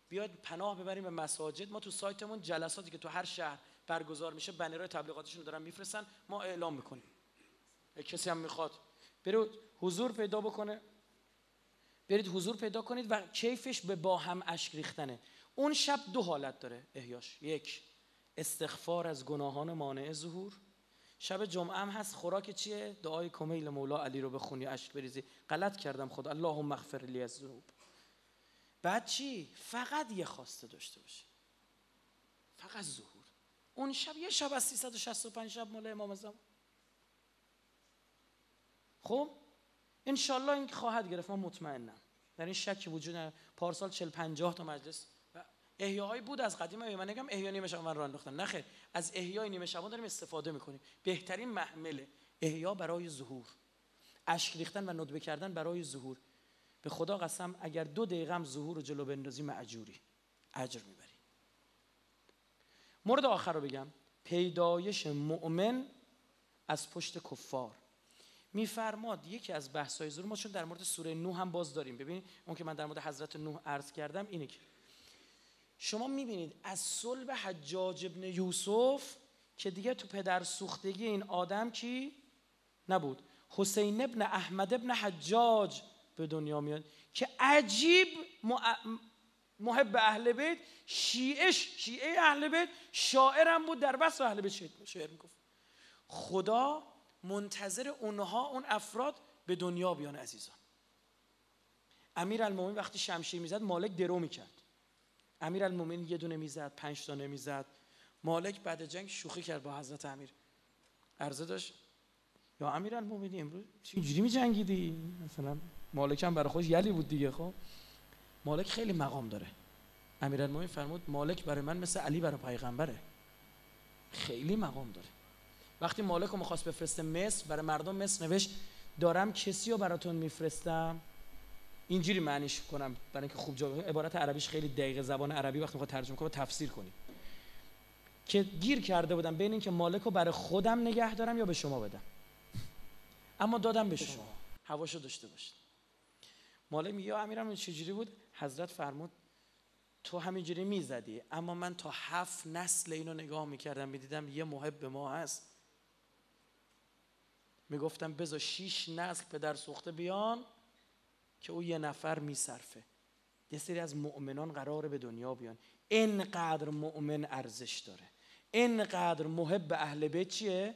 بیاید پناه ببریم به مساجد. ما تو سایتمون جلساتی که تو هر شهر برگزار میشه بنرهای تبلیغاتشون دارن میفرستن. ما اعلام می‌کنیم. کسی هم می‌خواد. برید حضور پیدا بکنه. برید حضور پیدا کنید و کیفش به با هم اشک ریختنه. اون شب دو حالت داره احیاش. یک استغفار از گناهان مانع ظهور. شب جمعه هم هست. خوراک چیه؟ دعای کمیل مولا علی رو بخونی اشک بریزی. غلط کردم خدا. اللهم اغفر لی از ذنوب. بعد چی؟ فقط یه خواسته داشته باشه. فقط ظهور. اون شب یه شب از 365 شب مال امام زمان. خب؟ انشالله این خواهد گرفت. من مطمئنم. در این شکی وجود نداره. پارسال 40 50 تا مجلس احیاهایی بود از قدیم من. نگم احیا نیمه شبان رو انداختن. نه از احیای نیمه شبان داریم استفاده می‌کنیم. بهترین محمله احیا برای ظهور. اشک ریختن و ندبه کردن برای ظهور. به خدا قسم اگر دو دقیقه هم ظهور رو جلو بندازی معجوری اجر می‌بری. مورد آخر رو بگم. پیدایش مؤمن از پشت کفار. میفرماد یکی از بحث‌های زور ما چون در مورد سوره نوح هم باز داریم. ببینید اون که من در مورد حضرت نوح عرض کردم اینه که شما می‌بینید از صلب حجاج ابن یوسف که دیگه تو پدر سوختگی این آدم کی نبود؟ حسین ابن احمد ابن حجاج به دنیا میاد که عجیب محب اهل بیت شیعش شیعه اهل بیت شاعرم بود در بس اهل بیت شعر می‌گفت. خدا منتظر اونها اون افراد به دنیا بیان عزیزان. امیر وقتی شمشیر می‌زد مالک درو می‌کرد. امیر یه دونه می‌زد پنج تا نمی‌زد. مالک بعد جنگ شوخی کرد با حضرت امیر. عرضه داشت یا امیر امروز چجوری می جنگیدی مثلا مالک هم برای خوش یلی بود دیگه خب. مالک خیلی مقام داره. امیر المومنی فرمود مالک برای من مثل علی برای پیغمبره. خیلی مقام داره. وقتی مالک رو می‌خواست بفرسته مصر برای مردم مصر نوشت دارم کسی رو براتون میفرستم؟ اینجوری معنیش کنم برای اینکه خوب جا عبارت عربیش خیلی دقیق زبان عربی وقتی می‌خواد ترجمه کنه تفسیر کنیم. که گیر کرده بودم بین اینکه مالک رو برای خودم نگه دارم یا به شما بدم. اما دادم به شما. هواشو داشته باشید. مالک میگه امیرم چجوری بود؟ حضرت فرمود تو همینجوری می‌زدی اما من تا هفت نسل اینو نگاه می‌کردم می‌دیدم یه محب به ما هست. می‌گفتم بذار شیش نسل پدر سوخته بیان که او یه نفر میصرفه. یه سری از مؤمنان قراره به دنیا بیان. اینقدر مؤمن ارزش داره. اینقدر محب اهل بیت چیه؟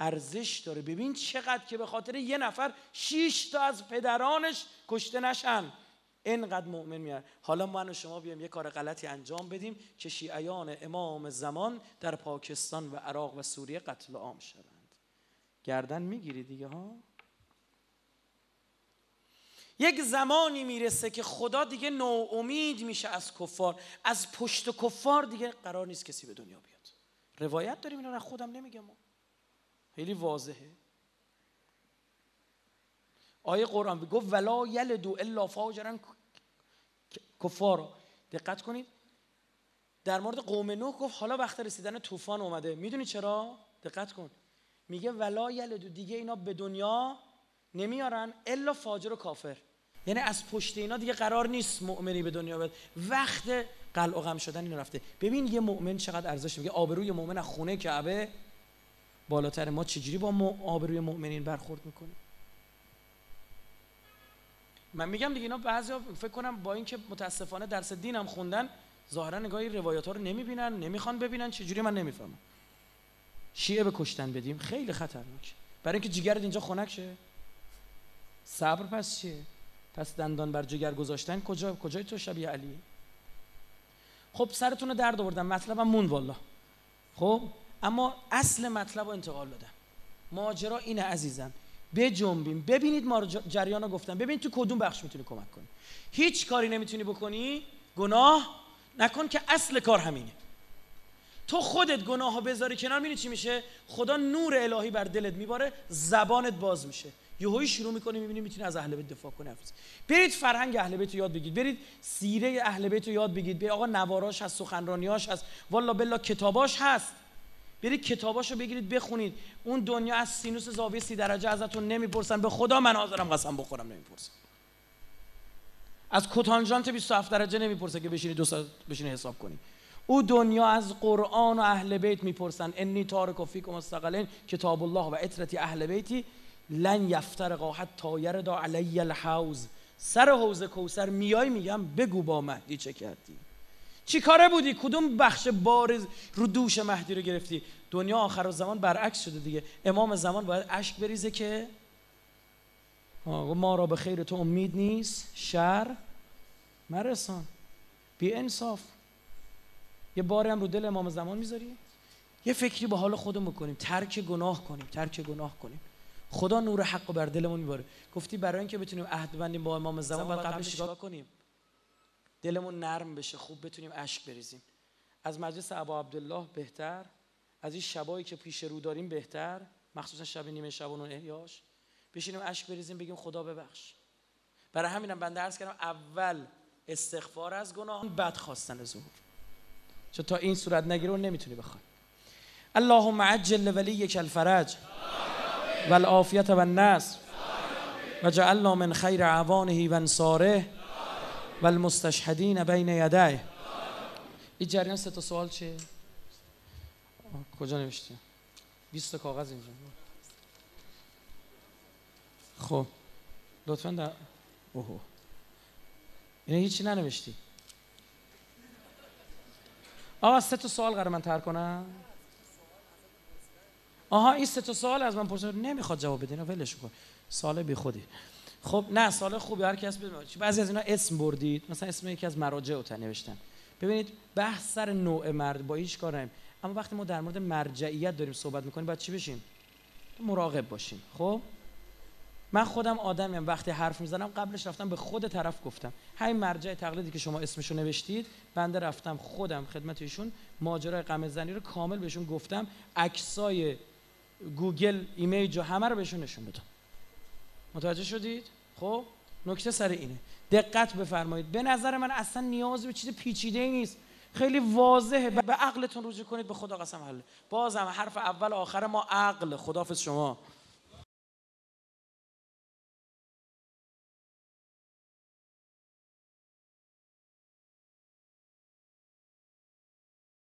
ارزش داره. ببین چقدر که به خاطر یه نفر شیش تا از پدرانش کشته نشن. اینقدر مؤمن میاد حالا من و شما بیایم یه کار غلطی انجام بدیم که شیعیان امام زمان در پاکستان و عراق و سوریه قتل عام شوند گردن می‌گیری دیگه ها؟ یک زمانی می‌رسه که خدا دیگه امید میشه از کفار. از پشت کفار دیگه قرار نیست کسی به دنیا بیاد. روایت داریم اینو خودم نمیگم. خیلی واضحه. آیه قرآن گفت ولا یلدو الا فاجرا کفار. دقت کنید. در مورد قوم نوح گفت حالا وقت رسیدن طوفان اومده. می‌دونی چرا؟ دقت کن. میگه ولا یلدو دیگه اینا به دنیا نمیارن الا فاجر و کافر. یعنی از پشت اینا دیگه قرار نیست مؤمنی به دنیا بیاد وقت قلع و غم شدن اینو رفته. ببین یه مؤمن چقدر ارزش میگه. آبروی مؤمن از خونه کعبه بالاتر ما چجوری با آبروی مؤمنین برخورد می‌کنیم؟ من میگم دیگه اینا بعضی فکر کنم با اینکه متاسفانه درس دین هم خوندن ظاهرا نگاهی روایات ها رو نمی‌بینن نمی‌خوان ببینن. چجوری من نمی‌فهمم؟ شیعه به کشتن بدیم خیلی خطرناک برای اینکه جگرت اینجا خنک شه. صبر پس چیه؟ پس دندان بر جگر گذاشتن کجا کجای تو شبیه علی؟ خب سرتون رو درد آوردم مطلبم مون والا خب؟ اما اصل مطلب رو انتقال دادم ماجرا اینه عزیزم. بجنبیم ببینید ما جریان گفتم. ببین تو کدوم بخش می‌تونی کمک کنی. هیچ کاری نمی‌تونی بکنی. گناه نکن که اصل کار همینه. تو خودت گناه بذاری کنار می‌بینی چی میشه؟ خدا نور الهی بر دلت میباره زبانت باز میشه. یهویی شروع می‌کنی می‌بینی می‌تونی از اهل بیت دفاع کنی برید فرهنگ اهل بیت رو یاد بگیرید. برید سیره اهل بیت رو یاد بگیرید. به آقا نواراش هست سخنرانیاش هست. والا بلا کتاباش هست. برید کتاباشو بگیرید بخونید. اون دنیا از سینوس زاویه سی درجه ازتون نمی‌پرسن. به خدا من حاضرم قسم بخورم نمی‌پرسن. از کتانجانت 27 درجه نمی‌پرسه که بشینید دو ساعت بشینید حساب کنید او دنیا از قرآن و اهل بیت می‌پرسن. انی تارک فیکم مستقلین کتاب الله و اطرتی اهل بیتی لن یفترقا حتی یردا علی الحوز سر حوز کوسر میای میگم بگو با مهدی چه کردی. چی کاره بودی؟ کدوم بخش بارز رو دوش مهدی رو گرفتی؟ دنیا آخر زمان برعکس شده دیگه. امام زمان باید اشک بریزه که ما را به خیر تو امید نیست. شر مرسان. بی انصاف. یه باری هم رو دل امام زمان می‌ذاری؟ یه فکری با حال خودمون بکنیم ترک گناه کنیم ترک گناه کنیم. خدا نور حق بر دلمون میباره. گفتی برای اینکه بتونیم عهد بندیم با امام زمان باید قبلش چیکار کنیم؟ دلمون نرم بشه خوب بتونیم اشک بریزیم. از مجلس ابا عبدالله بهتر از این شبایی که پیش رو داریم بهتر مخصوصا شب نیمه شبان و احیاش. بشینیم اشک بریزیم بگیم خدا ببخش. برای همینم بنده عرض کردم اول استغفار از گناه بعد خواستن ظهور چون تا این صورت نگیره اون نمی‌تونی بخوای. اللهم عجل ولیک الفرج والعافیت و النصر و جعلنا من خیر عوانه و انصاره و المستشهدین بین یدیه. این جریان سه تا سوال چیه؟ کجا نوشتی؟ 20 کاغذ اینجا. خب لطفا در اوه. اینه هیچی ننوشتی؟ آقا سه تا سوال قرار من تر کنم؟ آها این سه تا سوال از من پرسید نمی‌خواد جواب بده ولش کن. سوال بی خودی. خب نه سوال خوبی هر کس بدونه بعضی از اینا اسم بردید. مثلا اسم یکی از مراجع رو نوشتن. ببینید بحث سر نوع مرد با هیچ کار اما وقتی ما در مورد مرجعیت داریم صحبت می‌کنیم باید چی بشیم؟ مراقب باشیم. خب؟ من خودم آدمیم وقتی حرف می‌زنم قبلش رفتم به خود طرف گفتم. همین مرجع تقلیدی که شما اسمشو نوشتید بنده رفتم خودم خدمت ایشون ماجرای قمه زنی رو کامل بهشون گفتم. عکسای Google Image و همه رو بهشون نشون بدم متوجه شدید؟ خب نکته سر اینه. دقت بفرمایید. به نظر من اصلا نیاز به چیز پیچیده ای نیست. خیلی واضحه. به عقلتون رجوع کنید به خدا قسم حل. بازم حرف اول آخر ما عقل. خدافظ شما.